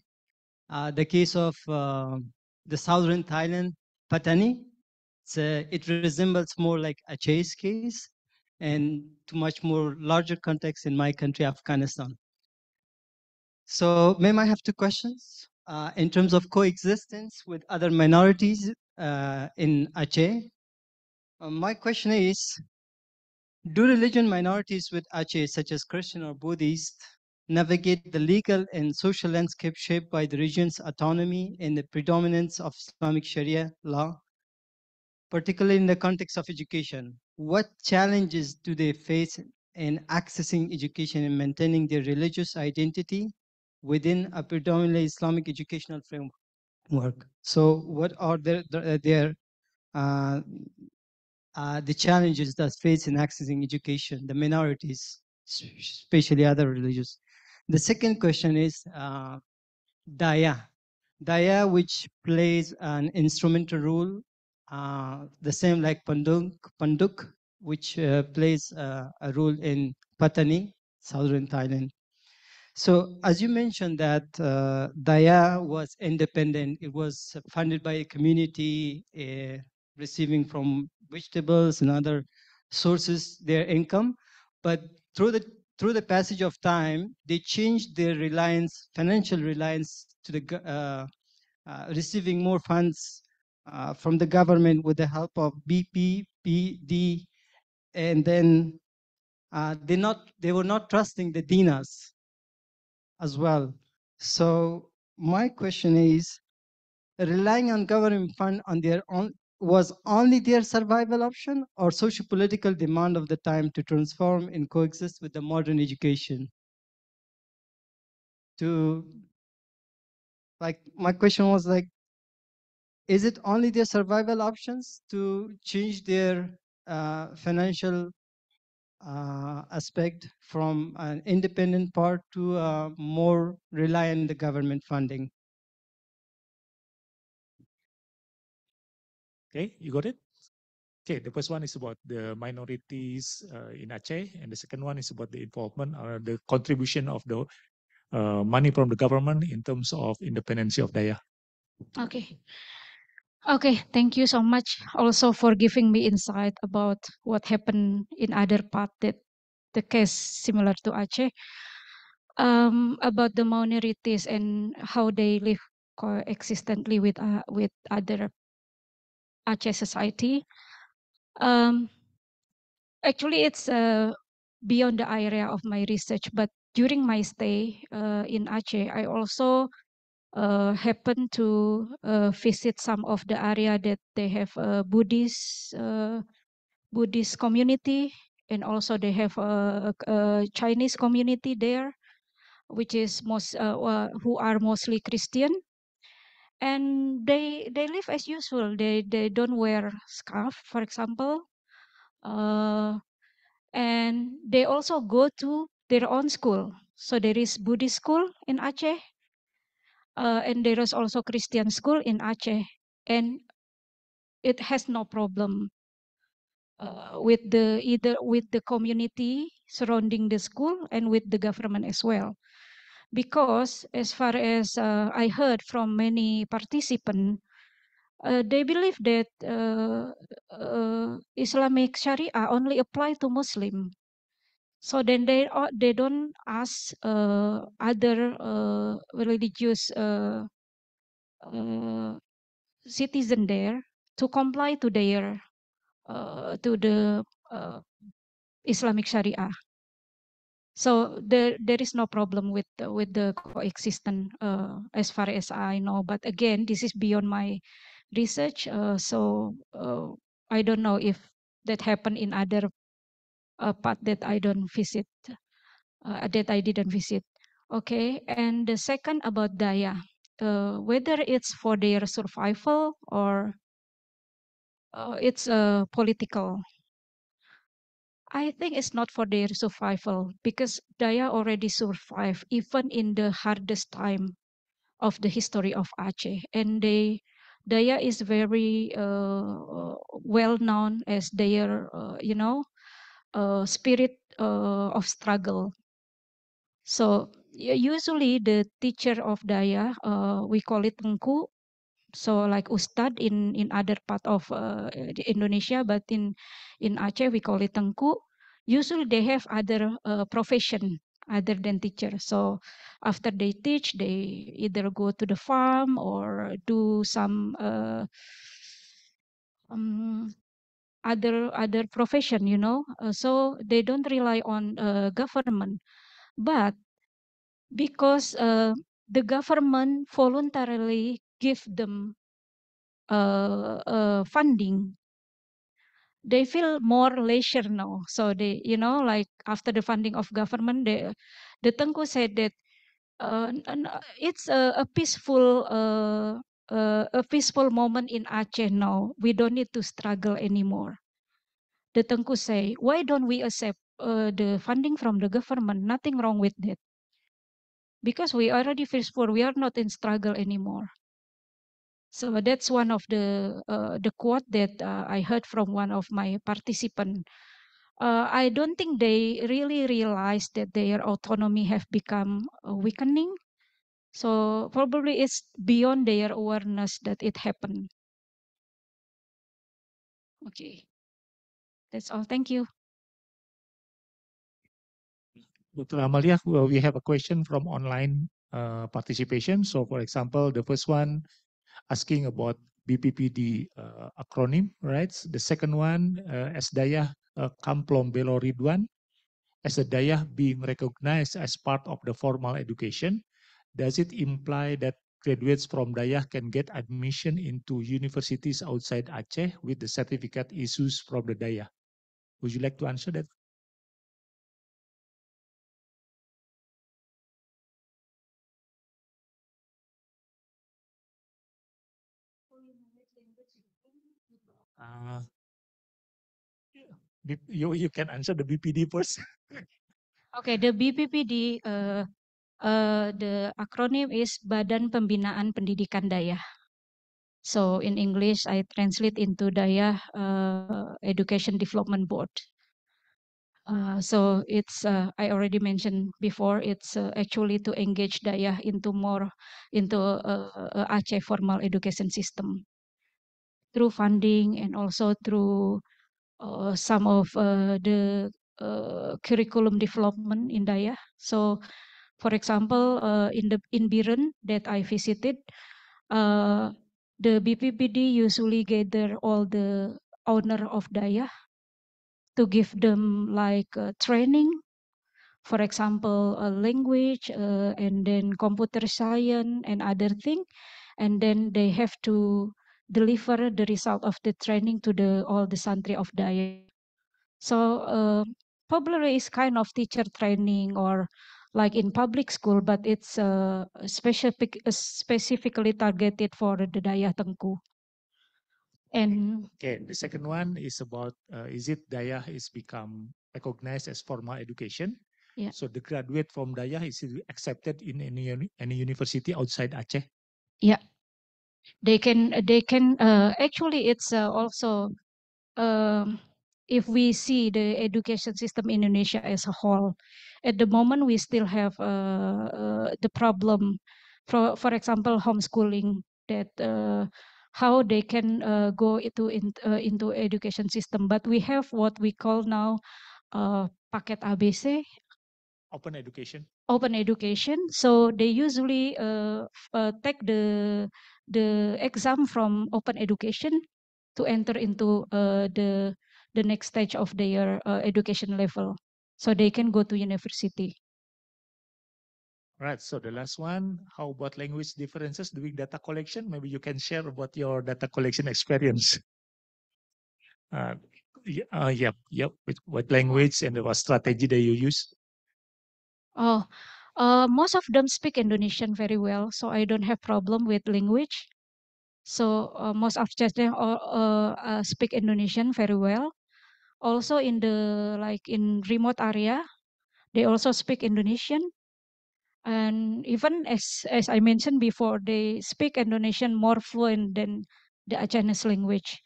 uh, the case of uh, the southern Thailand, Patani. it resembles more like Aceh's case, and to much more larger context in my country, Afghanistan. So, ma'am, I have two questions uh, in terms of coexistence with other minorities uh, in Aceh. Uh, my question is, do religion minorities with Aceh, such as Christian or Buddhist, navigate the legal and social landscape shaped by the region's autonomy and the predominance of Islamic Sharia law, particularly in the context of education? What challenges do they face in accessing education and maintaining their religious identity within a predominantly Islamic educational framework. So what are their, their uh, uh, the challenges that face in accessing education, the minorities, especially other religious. The second question is uh, Dayah. Dayah, which plays an instrumental role, uh, the same like Pondok, Pondok which uh, plays uh, a role in Patani, southern Thailand. So as you mentioned that uh, Dayah was independent, it was funded by a community uh, receiving from vegetables and other sources their income. But through the through the passage of time, they changed their reliance, financial reliance to the uh, uh receiving more funds uh, from the government with the help of BP, PD, and then uh, they not they were not trusting the dinars as well. So my question is, relying on government fund on their own was only their survival option or socio-political demand of the time to transform and coexist with the modern education? to like my question was like is it only their survival options to change their uh, financial uh, aspect from an independent part to uh, more rely on the government funding Okay, you got it? Okay, the first one is about the minorities uh, in Aceh, and the second one is about the involvement or the contribution of the uh, money from the government in terms of independence of Dayah. Okay. Okay, thank you so much also for giving me insight about what happened in other part that the case similar to Aceh. Um, about the minorities and how they live coexistently with uh, with other Aceh society. Um, actually, it's uh, beyond the area of my research, but during my stay uh, in Aceh, I also uh, happened to uh, visit some of the area that they have a Buddhist uh, Buddhist community, and also they have a, a Chinese community there, which is most uh, who are mostly Christian, and they they live as usual. They they don't wear scarf, for example, uh, and they also go to their own school. So there is Buddhist school in Aceh, uh, and there is also Christian school in Aceh, and it has no problem uh, with the either with the community surrounding the school and with the government as well. Because as far as uh, I heard from many participants, uh, they believe that uh, uh, Islamic Sharia only apply to Muslim. So then they uh, they don't ask uh, other uh, religious uh, uh, citizen there to comply to their to the Islamic Sharia. So there there is no problem with with the coexistence as far as I know. But again, this is beyond my research. So I don't know if that happened in other uh, part that I don't visit, uh, that I didn't visit. Okay, and the second about Dayah, uh, whether it's for their survival or uh, it's uh, political. I think it's not for their survival because Dayah already survived even in the hardest time of the history of Aceh, and they Dayah is very uh, well known as their, uh, you know, uh, spirit uh, of struggle. So usually the teacher of Dayah, uh, we call it Tengku, so like ustad in in other part of uh, Indonesia, but in in Aceh we call it tengku. Usually they have other uh, profession other than teacher. So after they teach, they either go to the farm or do some uh, um, other other profession. You know, uh, so they don't rely on uh, government, but because uh, the government voluntarily give them uh, uh, funding, they feel more leisure now. So they, you know, like after the funding of government, they, the Tengku said that uh, it's a, a peaceful, uh, a peaceful moment in Aceh now. We don't need to struggle anymore. The Tengku say, why don't we accept uh, the funding from the government? Nothing wrong with that. Because we already peaceful, we are not in struggle anymore. So that's one of the uh, the quote that uh, I heard from one of my participants. Uh, I don't think they really realize that their autonomy have become uh, weakening. So probably it's beyond their awareness that it happened. Okay, that's all. Thank you. Dr. Amalia, well, we have a question from online uh, participation. So for example, the first one asking about BPPD uh, acronym, right? The second one, uh, as Dayah uh, Kamplong Belo Ridwan, as a Dayah being recognized as part of the formal education, does it imply that graduates from Dayah can get admission into universities outside Aceh with the certificate issues from the Dayah? Would you like to answer that? Uh, you, you can answer the BPD first. okay, the BPPD, uh, uh, the acronym is Badan Pembinaan Pendidikan Dayah. So in English, I translate into Dayah uh, Education Development Board. Uh, so it's uh, I already mentioned before. It's uh, actually to engage Dayah into more into uh, Aceh formal education system through funding and also through some of the curriculum development in Dayah. So, for example, uh, in the in Bireuen that I visited, uh, the BPPD usually gather all the owner of Dayah to give them like uh, training, for example, a language uh, and then computer science and other thing, and then they have to deliver the result of the training to the all the santri of Dayah. So uh, it's kind of teacher training or like in public school, but it's uh, specific uh, specifically targeted for the Dayah Tengku. And Okay, the second one is about uh, is it Dayah is become recognized as formal education? Yeah. So the graduate from Dayah is accepted in any any university outside Aceh? Yeah, they can they can uh, actually it's uh, also um, if we see the education system in Indonesia as a whole, at the moment we still have uh, uh, the problem, for for example, homeschooling that uh, how they can uh, go into in, uh, into education system. But we have what we call now uh, paket ABC, Open education. open education. So they usually uh, uh, take the the exam from open education to enter into uh, the the next stage of their uh, education level, so they can go to university. Right. So the last one, how about language differences doing data collection? Maybe you can share about your data collection experience. Uh, uh, yep, yep. With what language and what strategy that you use? Oh, uh, most of them speak Indonesian very well, so I don't have problem with language. So uh, most of them uh, uh, speak Indonesian very well. Also in the like in remote area, they also speak Indonesian. And even as as I mentioned before, they speak Indonesian more fluent than the Chinese language.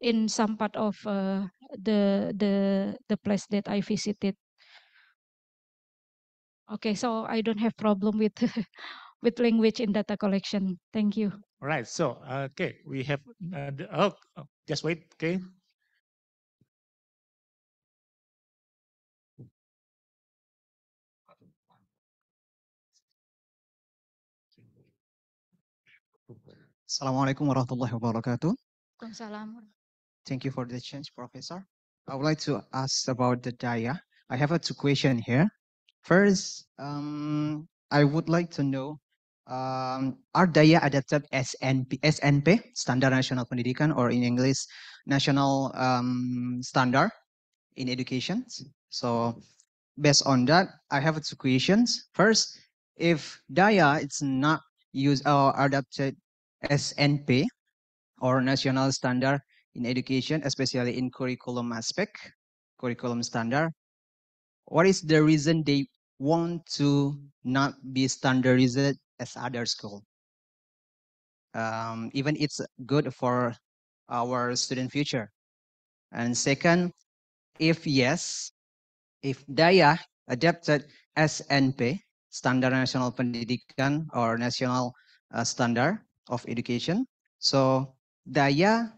In some part of uh, the the the place that I visited. Okay, so I don't have problem with with language in data collection. Thank you. Right. So, uh, okay, we have, uh, the, oh, oh, just wait. Okay. Assalamualaikum warahmatullahi wabarakatuh. Waalaikumsalam. Thank you for the chance, Professor. I would like to ask about the Dayah. I have a two question here. First, um, I would like to know, um, are Dayah adapted SNP, SNP, Standard National Pendidikan, or in English, National um, Standard in Education? So based on that, I have two questions. First, if Dayah is not used or adapted SNP or national standard in education, especially in curriculum aspect, curriculum standard. What is the reason they want to not be standardized as other school? Um, even it's good for our student future. And second, if yes, if Dayah adapted SNP, Standard National Pendidikan or National uh, Standard of Education, so Dayah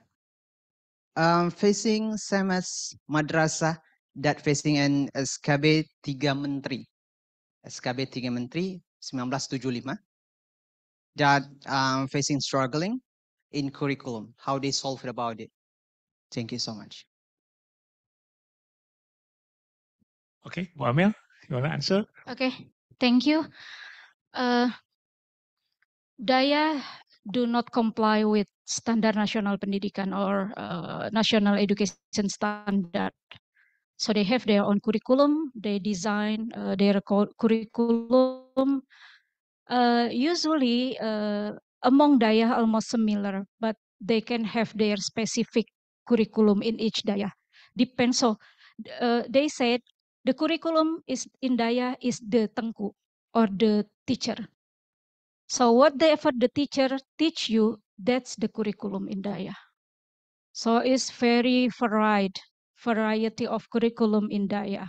um, facing same as madrasah that facing an SKB 3 Menteri. SKB 3 Menteri 1975 that um, facing struggling in curriculum, how they solve it about it. Thank you so much. Okay, Bu Amel, you want to answer? Okay, thank you. Uh, Dayah do not comply with standar nasional pendidikan or uh, national education standard. So they have their own curriculum. They design uh, their cu- curriculum. Uh, usually uh, among Daya almost similar, but they can have their specific curriculum in each daya. Depends. So uh, they said the curriculum is in daya is the tengku or the teacher. So what the effort the teacher teach you, that's the curriculum in dayah. So it's very varied variety of curriculum in dayah.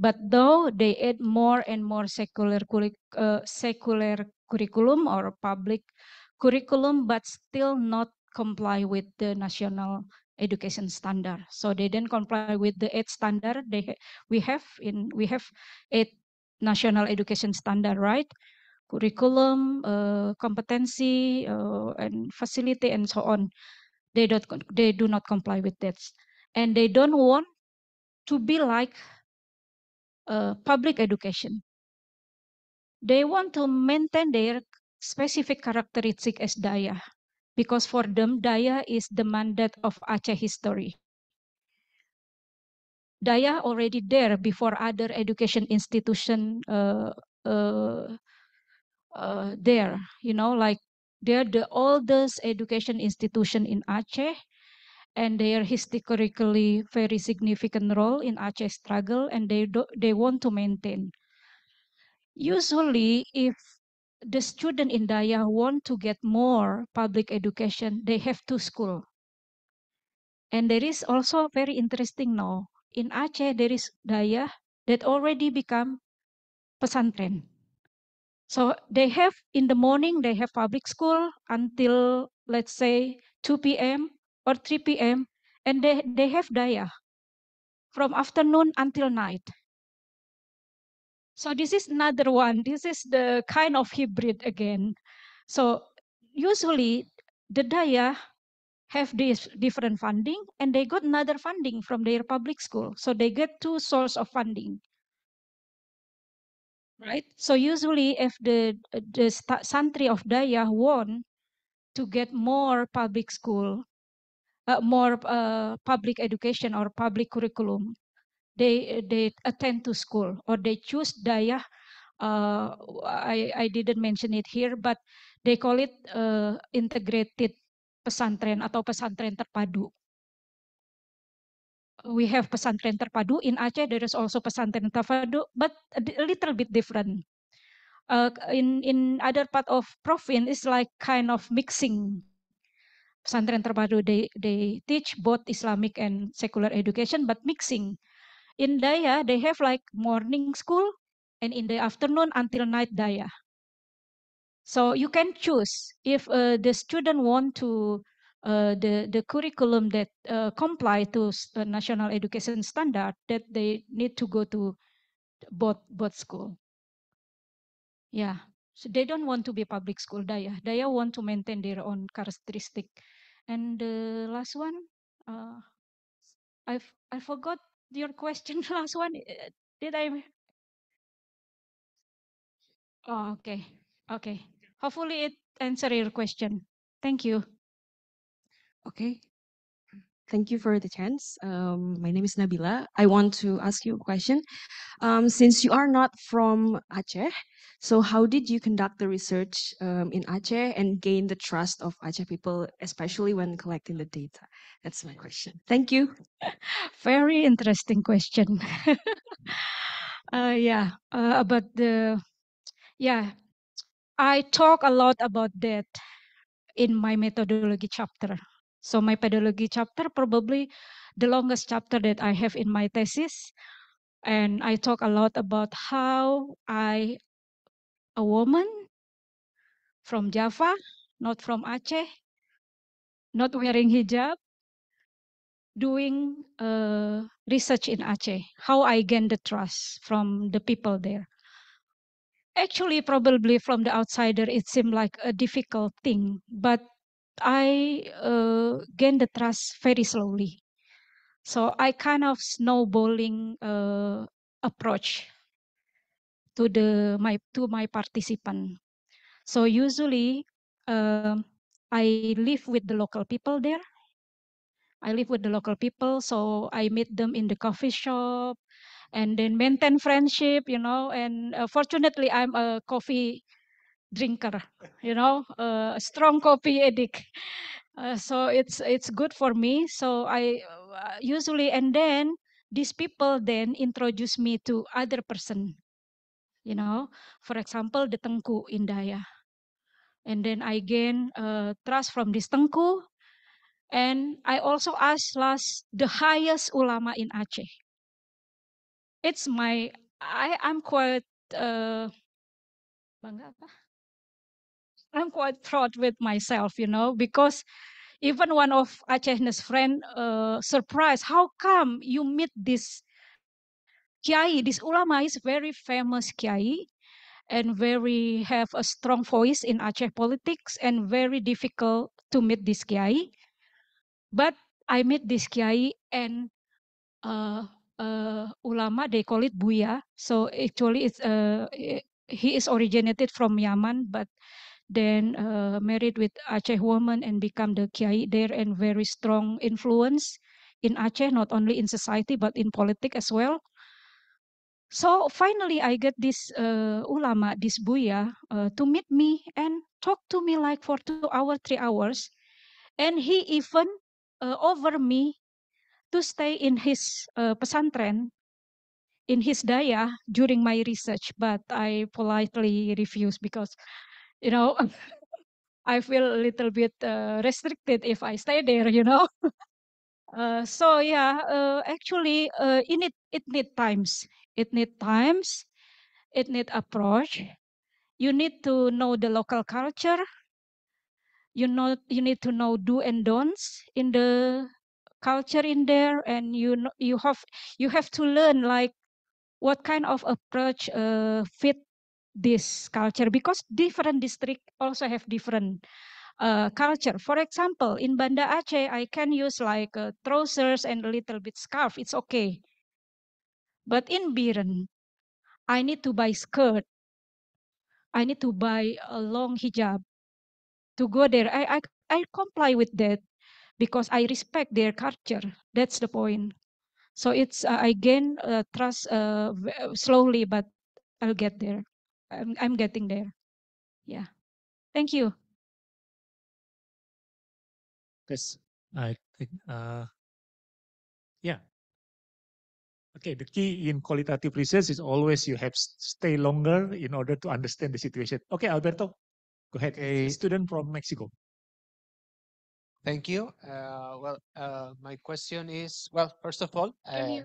But though they add more and more secular, uh, secular curriculum or public curriculum, but still not comply with the national education standard. So they didn't comply with the eight standard they we have in we have eight national education standard, right? Curriculum, uh, competency, uh, and facility, and so on. They don't they do not comply with that, and they don't want to be like uh, public education. They want to maintain their specific characteristic as Dayah because for them Dayah is the mandate of Aceh history. Dayah already there before other education institution uh, uh, uh, there, you know, like they're the oldest education institution in Aceh and they are historically very significant role in Aceh struggle and they do, they want to maintain. Usually if the student in Dayah want to get more public education, they have to school. And there is also very interesting now. In Aceh, there is Dayah that already become pesantren. So they have in the morning, they have public school until let's say 2 p.m. or 3 p.m. And they, they have Dayah from afternoon until night. So this is another one. This is the kind of hybrid again. So usually the Dayah have this different funding and they got another funding from their public school. So they get two source of funding. Right? So usually if the, the santri of Dayah want to get more public school, uh, more uh, public education or public curriculum, they they attend to school or they choose dayah uh, I, I didn't mention it here but they call it uh, integrated pesantren atau pesantren terpadu we have pesantren terpadu. In Aceh there is also pesantren terpadu but a little bit different. Uh, in in other part of province it's like kind of mixing. Pesantren terpadu they they teach both Islamic and secular education but mixing. In Dayah, they have like morning school and in the afternoon until night Dayah. So you can choose. If uh, the student want to uh, the the curriculum that uh, comply to national education standard that they need to go to both both school. Yeah, so they don't want to be public school Dayah. Dayah want to maintain their own characteristic. And the last one, uh, I I forgot your question last one uh, did i oh okay okay hopefully it answer your question thank you okay. Thank you for the chance. Um, my name is nabila. I want to ask you a question. Um, since you are not from aceh so how did you conduct the research um, in aceh and gain the trust of aceh people especially when collecting the data? That's my question. Thank you. Very interesting question. uh, yeah, uh, about the yeah, I talk a lot about that in my methodology chapter. So my pedagogy chapter probably the longest chapter that I have in my thesis, and I talk a lot about how I, a woman from Java, not from Aceh, not wearing hijab, doing uh, research in Aceh, how I gain the trust from the people there. Actually, probably from the outsider, it seemed like a difficult thing, but I uh, gain the trust very slowly. So I kind of snowballing uh, approach to the my to my participant. So usually uh, I live with the local people there I live with the local people, so I meet them in the coffee shop and then maintain friendship, you know. And uh, fortunately, I'm a coffee drinker, you know, uh, strong coffee addict. Uh, so it's it's good for me. So I uh, usually and then these people then introduce me to other person. You know, for example, the Tengku in Daya. And then I gain uh, trust from this Tengku. And I also ask last the highest ulama in Aceh. It's my I I'm quite uh, bangga apa? I'm quite proud with myself, you know, because even one of Aceh's friend uh, surprised, how come you meet this kiai? This ulama is very famous kiai and very have a strong voice in Aceh politics and very difficult to meet this kiai. But I met this kiai and uh, uh, ulama they call it buya. So actually it's uh, he is originated from Yemen, but then uh, married with Aceh woman and become the kiai there and very strong influence in Aceh, not only in society but in politics as well. So finally, I get this uh, ulama, this buya, uh, to meet me and talk to me like for two hours, three hours, and he even uh, over me to stay in his uh, pesantren, in his dayah during my research, but I politely refused because, you know, I feel a little bit uh, restricted if I stay there, you know. uh, so yeah, uh, actually, uh, in it it need times. It need times. It need approach. You need to know the local culture. You know, you need to know do and don'ts in the culture in there, and you know, you have you have to learn like what kind of approach uh, fit this culture because different district also have different uh, culture. For example, in Banda Aceh, I can use like uh, trousers and a little bit scarf. It's okay. But in Bireuen, I need to buy skirt. I need to buy a long hijab to go there. I, I, I comply with that because I respect their culture. That's the point. So it's uh, I gain uh, trust uh, slowly, but I'll get there. I'm, I'm getting there. Yeah. Thank you. Yes, I think, uh, yeah. Okay, the key in qualitative research is always you have stay longer in order to understand the situation. Okay, Alberto, go ahead. Okay. Student from Mexico. Thank you. Uh, well, uh, my question is, well, first of all, uh,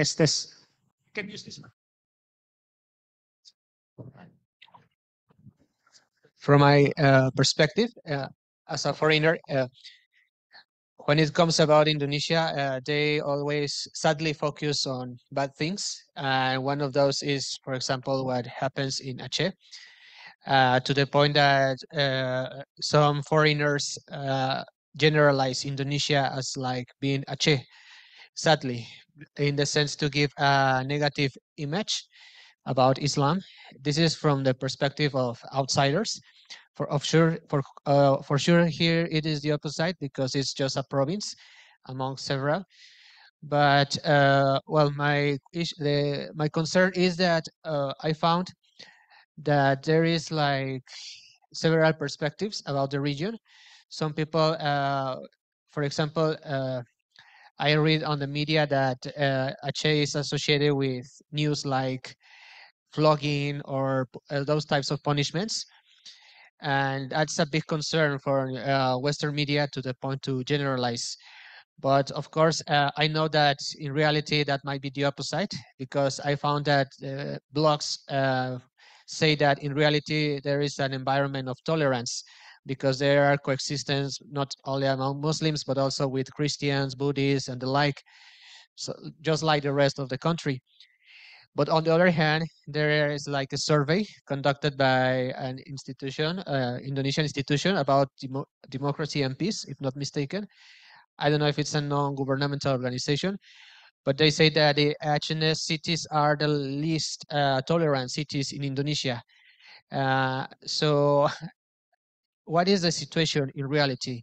Test, test. You can use this. from my uh, perspective uh, as a foreigner, uh, when it comes about Indonesia, uh, they always sadly focus on bad things. And one of those is, for example, what happens in Aceh, uh, to the point that uh, some foreigners uh, generalize Indonesia as like being Aceh, sadly, in the sense to give a negative image about Islam. This is from the perspective of outsiders. For of sure, for uh, for sure, here it is the opposite because it's just a province among several. But uh, well, my the my concern is that uh, I found that there is like several perspectives about the region. Some people, uh, for example, uh, I read on the media that uh, Aceh is associated with news like flogging or uh, those types of punishments. And that's a big concern for uh, Western media to the point to generalize. But of course, uh, I know that in reality that might be the opposite because I found that uh, blogs uh, say that in reality there is an environment of tolerance because there are coexistence not only among Muslims but also with Christians, Buddhists, and the like. So just like the rest of the country. But on the other hand, there is like a survey conducted by an institution, uh, Indonesian institution about demo- democracy and peace, if not mistaken. I don't know if it's a non-governmental organization, but they say that the HNS cities are the least uh, tolerant cities in Indonesia. Uh, so what is the situation in reality?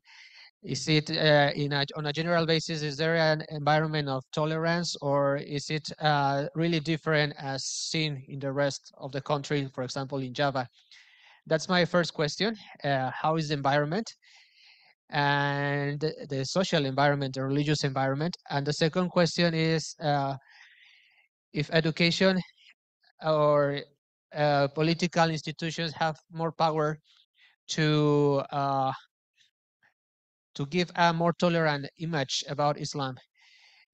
Is it uh, in a, on a general basis? Is there an environment of tolerance, or is it uh, really different as seen in the rest of the country? For example, in Java. That's my first question. Uh, how is the environment? and the social environment, the religious environment. And the second question is uh, if education or uh, political institutions have more power to uh, to give a more tolerant image about Islam.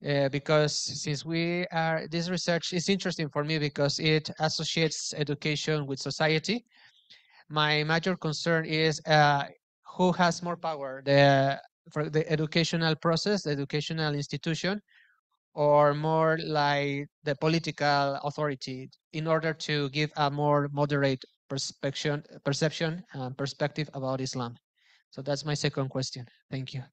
Uh, because since we are, this research is interesting for me because it associates education with society. My major concern is uh, who has more power, the for the educational process, the educational institution, or more like the political authority in order to give a more moderate perception, perception and perspective about Islam. So that's my second question. Thank you.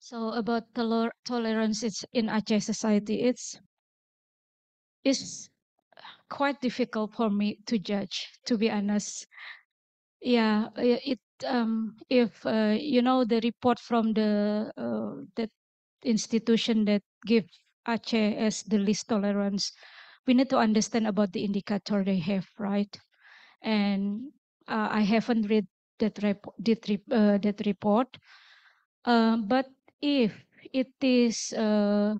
So about toler tolerance, it's in Aceh society. It's it's quite difficult for me to judge, to be honest. Yeah, it um, if uh, you know the report from the uh, that institution that give Aceh as the least tolerance, we need to understand about the indicator they have, right? And uh, I haven't read that, that, rep uh, that report, uh, but if it is uh,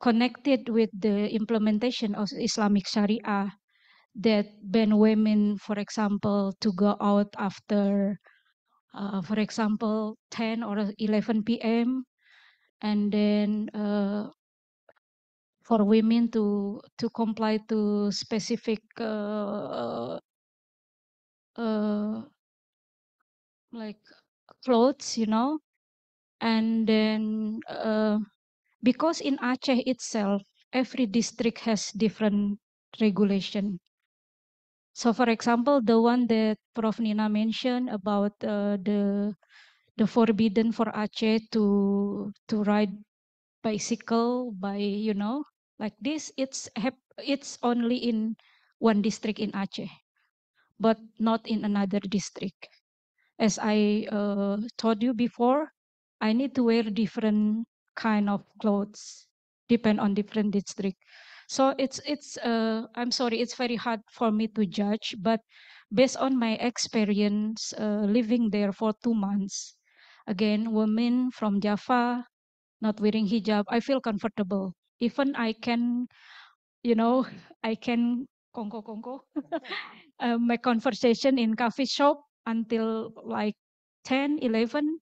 connected with the implementation of Islamic Sharia that ban women, for example, to go out after, uh, for example, 10 or 11 p.m. And then uh, for women to to comply to specific uh, uh, like clothes, you know, and then uh, because in Aceh itself, every district has different regulation. So, for example, the one that Prof. Nina mentioned about uh, the the forbidden for Aceh to to ride bicycle by you know like this, it's it's only in one district in Aceh, but not in another district. As I uh, told you before, I need to wear different kind of clothes, depend on different district. So it's it's uh, I'm sorry, it's very hard for me to judge, but based on my experience uh, living there for two months, again, women from Java not wearing hijab, I feel comfortable. Even I can, you know, I can kongko kongko, uh, make conversation in coffee shop until like 10, 11,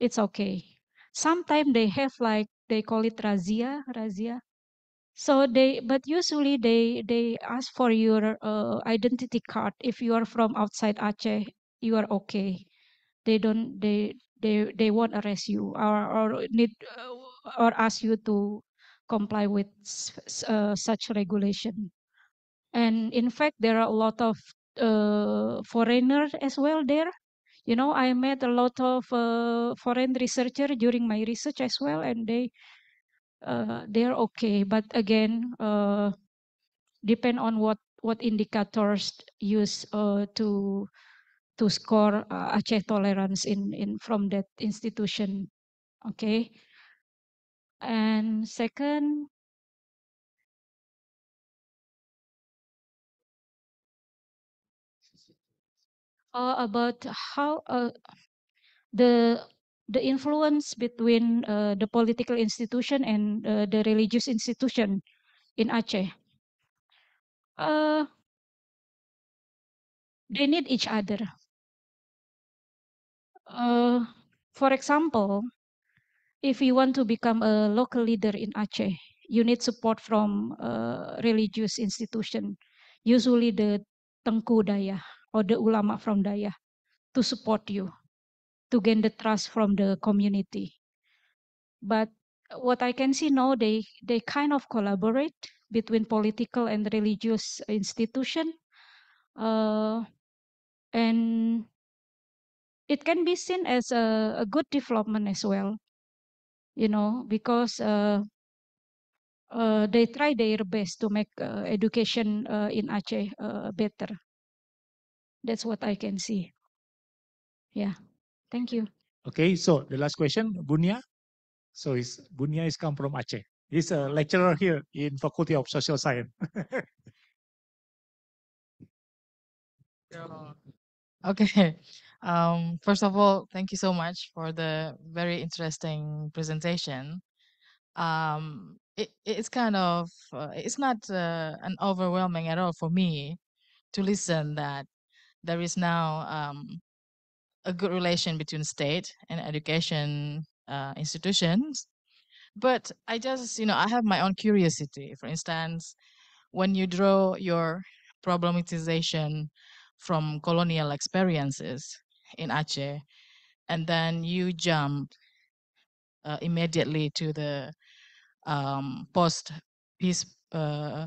it's okay. Sometimes they have like, they call it razia, razia. So they, but usually they they ask for your uh, identity card. If you are from outside Aceh, you are okay. They don't they they they won't arrest you or or need uh, or ask you to comply with uh, such regulation. And in fact, there are a lot of uh, foreigners as well there. You know, I met a lot of uh, foreign researcher during my research as well, and they uh, they're okay. But again, uh, depend on what what indicators use uh, to to score uh, Aceh tolerance in in from that institution. Okay. And second, uh, about how uh, the the influence between uh, the political institution and uh, the religious institution in Aceh. Uh, they need each other. Uh, for example, if you want to become a local leader in Aceh, you need support from a religious institution, usually the Tengku Dayah or the ulama from Dayah to support you, to gain the trust from the community. But what I can see now, they, they kind of collaborate between political and religious institution. Uh, and it can be seen as a, a good development as well. you know, because uh, uh, they try their best to make uh, education uh, in Aceh uh, better. That's what I can see. Yeah, thank you. Okay, so the last question, Bunia. So is Bunia is come from Aceh. He's a lecturer here in Faculty of Social Science. Okay. Um, first of all, thank you so much for the very interesting presentation. Um, it, it's kind of, uh, it's not uh, an overwhelming at all for me to listen that there is now um, a good relation between state and education uh, institutions. But I just, you know, I have my own curiosity. For instance, when you draw your problematization from colonial experiences in Aceh, and then you jump uh, immediately to the um, post peace uh,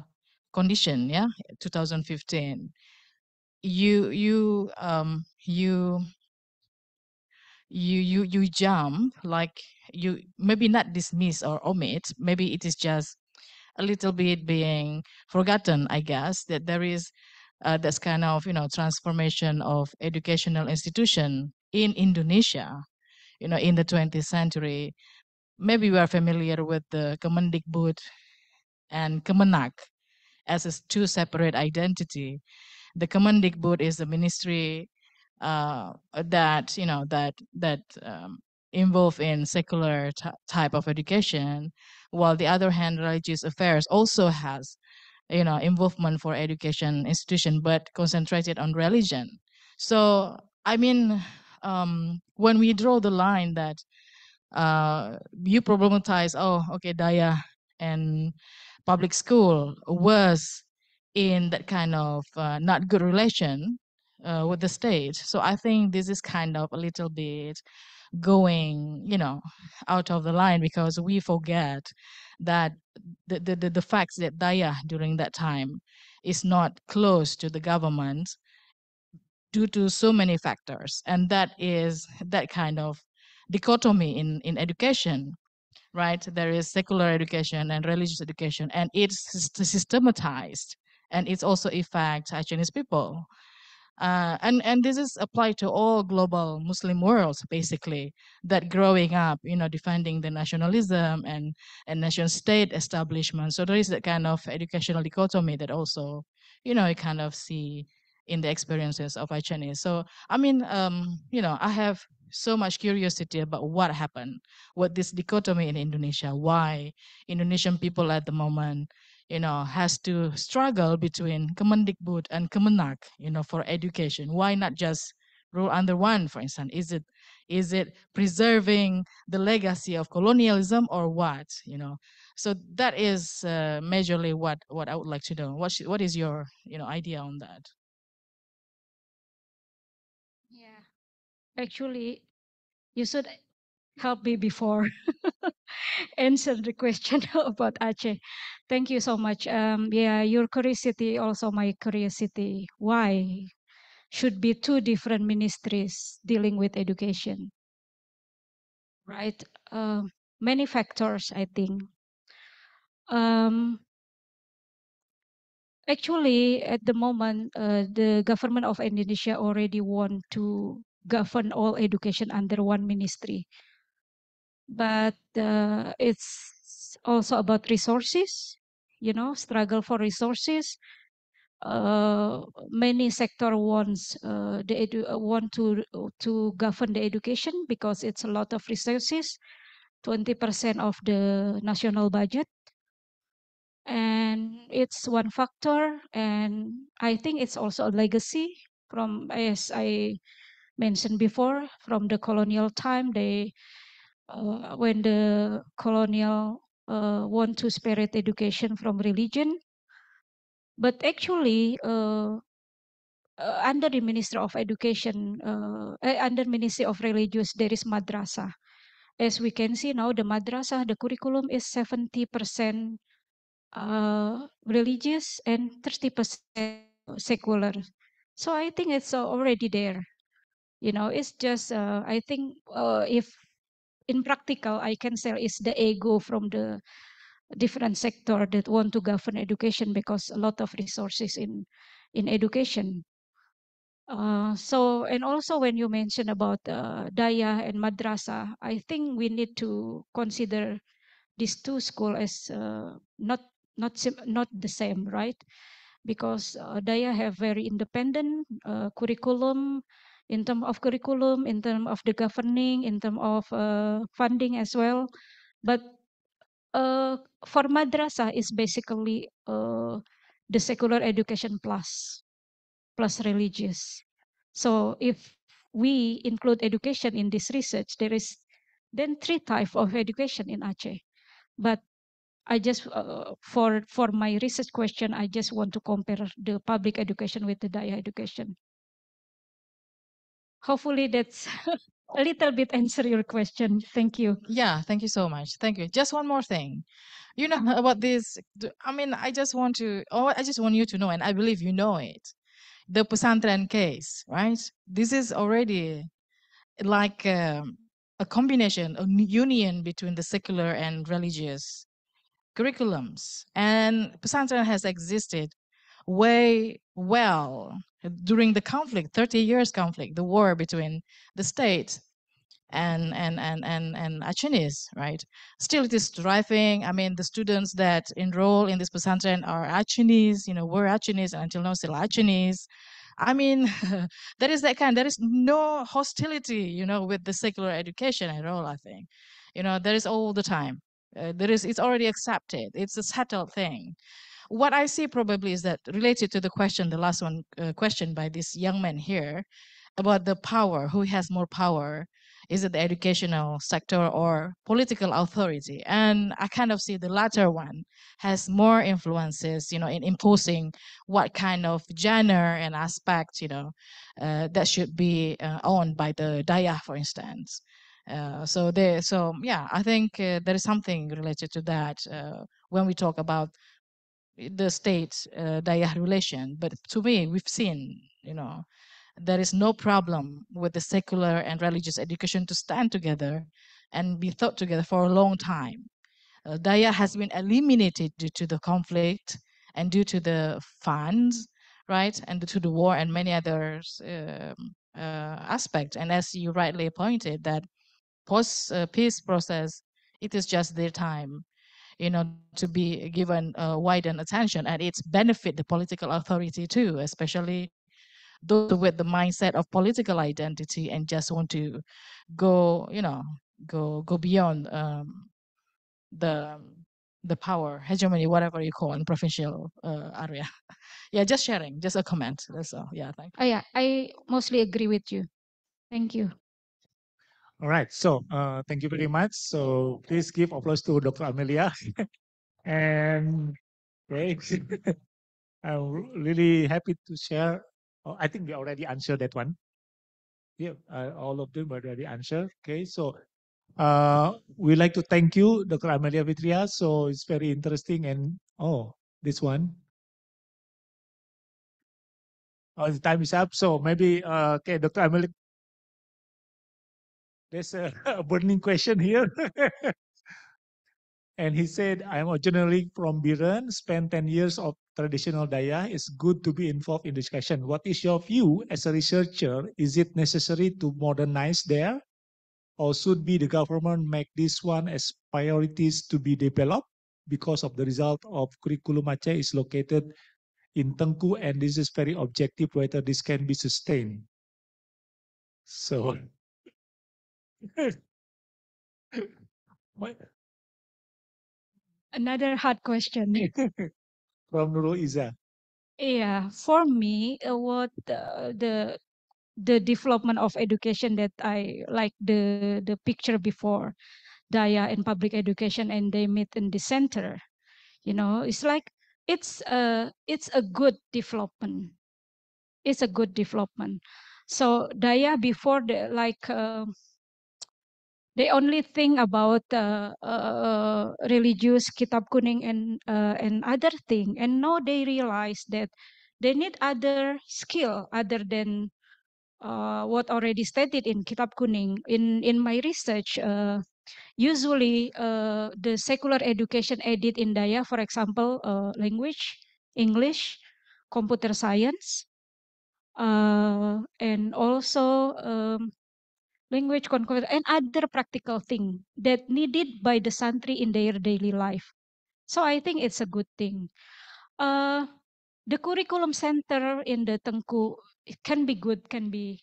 condition, yeah, 2015. You you um, you you you you jump like you maybe not dismiss or omit. Maybe it is just a little bit being forgotten. I guess that there is uh, this kind of you know transformation of educational institution in Indonesia, you know, in the 20th century. Maybe we are familiar with the Kemendikbud and Kemenag as two separate identity. The Kemendikbud is the ministry uh, that you know that that um, involved in secular type of education, while the other hand, religious affairs also has you know involvement for education institution, but concentrated on religion. So I mean, um, when we draw the line that uh, you problematize, oh, okay, Dayah and public school was in that kind of uh, not good relation uh, with the state. So I think this is kind of a little bit going, you know, out of the line because we forget that the, the, the, the facts that Dayah during that time is not close to the government due to so many factors. And that is that kind of dichotomy in, in education, right? There is secular education and religious education, and it's systematized, and it's also affects Chinese people. Uh, and and this is applied to all global Muslim worlds basically that growing up, you know, defending the nationalism and and nation state establishment. So there is that kind of educational dichotomy that also, you know, you kind of see in the experiences of our Chinese. So I mean, um, you know, I have so much curiosity about what happened, what this dichotomy in Indonesia, why Indonesian people at the moment you know, has to struggle between Kemendikbud and Kemenag, you know, for education. Why not just rule under one, for instance? Is it is it preserving the legacy of colonialism or what? You know, so that is uh, majorly what what I would like to know. What what is your you know idea on that? Yeah, actually, you should help me before answer the question about Aceh. Thank you so much. Um, yeah, your curiosity also my curiosity. Why should be two different ministries dealing with education? Right. Uh, many factors, I think. Um, actually, at the moment, uh, the government of Indonesia already want to govern all education under one ministry but uh, it's also about resources you know struggle for resources. Uh, many sector wants uh, the edu- uh, want to to govern the education because it's a lot of resources 20% of the national budget. And it's one factor and i think it's also a legacy from as i mentioned before from the colonial time they uh, when the colonial uh, want to separate education from religion. But actually, uh, uh under the Minister of Education, uh, eh, under Ministry of Religious, there is madrasah. As we can see now, the madrasah, the curriculum is 70% uh, religious and 30% secular. So I think it's already there. You know, it's just, I think if in practical, I can say is the ego from the different sector that want to govern education because a lot of resources in in education. Uh, so and also when you mention about uh, dayah and madrasa I think we need to consider these two school as uh, not not not the same, right? Because uh, dayah have very independent uh, curriculum in terms of curriculum, in terms of the governing, in terms of uh, funding as well. But uh, for madrasah is basically uh, the secular education plus plus religious. So if we include education in this research, there is then three types of education in Aceh. But I just uh, for for my research question, I just want to compare the public education with the Dayah education. Hopefully that's a little bit answer your question. Thank you. Yeah, thank you so much. Thank you. Just one more thing. You know about this. I mean, I just want to, oh, I just want you to know, and I believe you know it. The Pesantren case, right? This is already like um, a combination, a union between the secular and religious curriculums. And Pesantren has existed way well during the conflict, 30 years conflict, the war between the state and and and and and Acehnese, right? Still, it is thriving. I mean, the students that enroll in this pesantren are Acehnese, you know, were Acehnese and until now still Acehnese. I mean, there is that kind. There is no hostility, you know, with the secular education at all. I think, you know, there is all the time. Uh, there is. It's already accepted. It's a settled thing. What I see probably is that related to the question, the last one uh, question by this young man here, about the power. Who has more power? is it the educational sector or political authority? And I kind of see the latter one has more influences, you know, in imposing what kind of genre and aspect, you know, uh, that should be uh, owned by the dayah, for instance. Uh, so there, so yeah, I think uh, there is something related to that uh, when we talk about the state uh, relation. But to me, we've seen, you know, there is no problem with the secular and religious education to stand together and be thought together for a long time. Uh, Dayah has been eliminated due to the conflict and due to the funds, right, and due to the war and many other um, uh, aspects. And as you rightly pointed, that post-peace uh, process, it is just their time you know, to be given uh, widened attention and it's benefit the political authority too, especially those with the mindset of political identity and just want to go, you know, go go beyond um, the the power hegemony, whatever you call in provincial uh, area. yeah, just sharing, just a comment. That's all. Yeah, thank. Oh yeah, I mostly agree with you. Thank you. All right, so uh, thank you very much. So please give applause to Dr. Amelia. and okay, I'm really happy to share Oh, I think we already answered that one. Yeah, uh, all of them already answered. Okay, so uh, we like to thank you, Dr. Amelia Vitria. So it's very interesting. And oh, this one. Oh, the time is up. So maybe, uh, okay, Dr. Amelia. There's a, a burning question here. And he said, I'm originally from Bireuen, spent 10 years of traditional Dayah. It's good to be involved in discussion. What is your view as a researcher? Is it necessary to modernize there? Or should be the government make this one as priorities to be developed? Because of the result of curriculum Aceh is located in Tengku and this is very objective whether this can be sustained. So, Another hard question. From Nurul Iza. Yeah, for me, uh, what uh, the the development of education that I like the the picture before Dayah and public education and they meet in the center. You know, it's like it's a it's a good development. It's a good development. So Dayah before the like uh, they only think about uh, uh, religious kitab kuning and uh, and other thing. And now they realize that they need other skill other than uh, what already stated in kitab kuning. In in my research uh, usually uh, the secular education added in Dayah, for example, uh, language, English, computer science, uh, and also um, language conquer and other practical thing that needed by the santri in their daily life. So I think it's a good thing. Uh, the curriculum center in the Tengku can be good, can be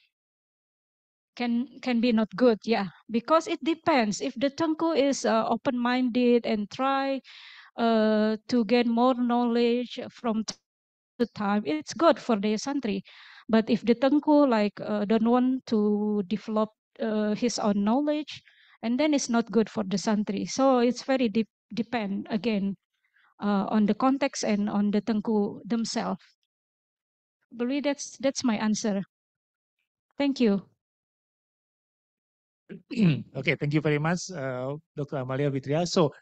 can can be not good yeah because it depends if the tengku is uh, open minded and try uh, to get more knowledge from to time it's good for the santri but if the tengku like uh, don't want to develop uh, his own knowledge and then it's not good for the santri so it's very deep depend again uh, on the context and on the tengku themselves I believe that's that's my answer thank you okay, thank you very much, uh, Dr. Amalia Vitria. So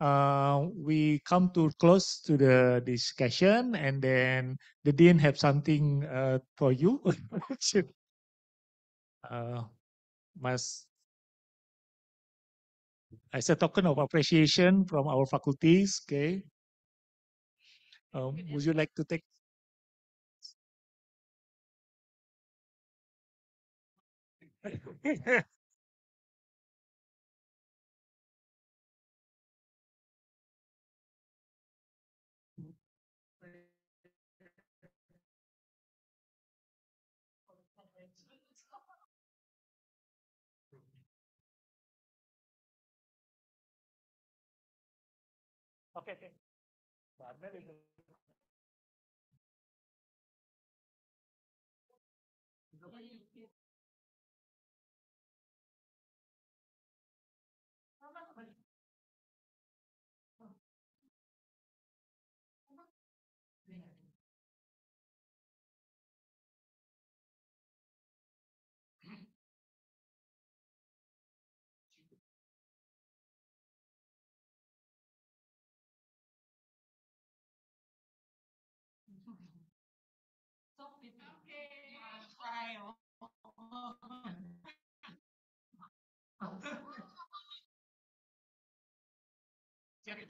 uh, we come to close to the discussion, and then the dean have something uh, for you. uh, must as a token of appreciation from our faculties. Okay, um, would you like to take? Oke, okay.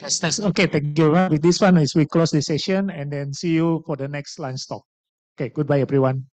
That's, that's okay. Thank you. With this one, is we close the session and then see you for the next lunch talk. Okay. Goodbye, everyone.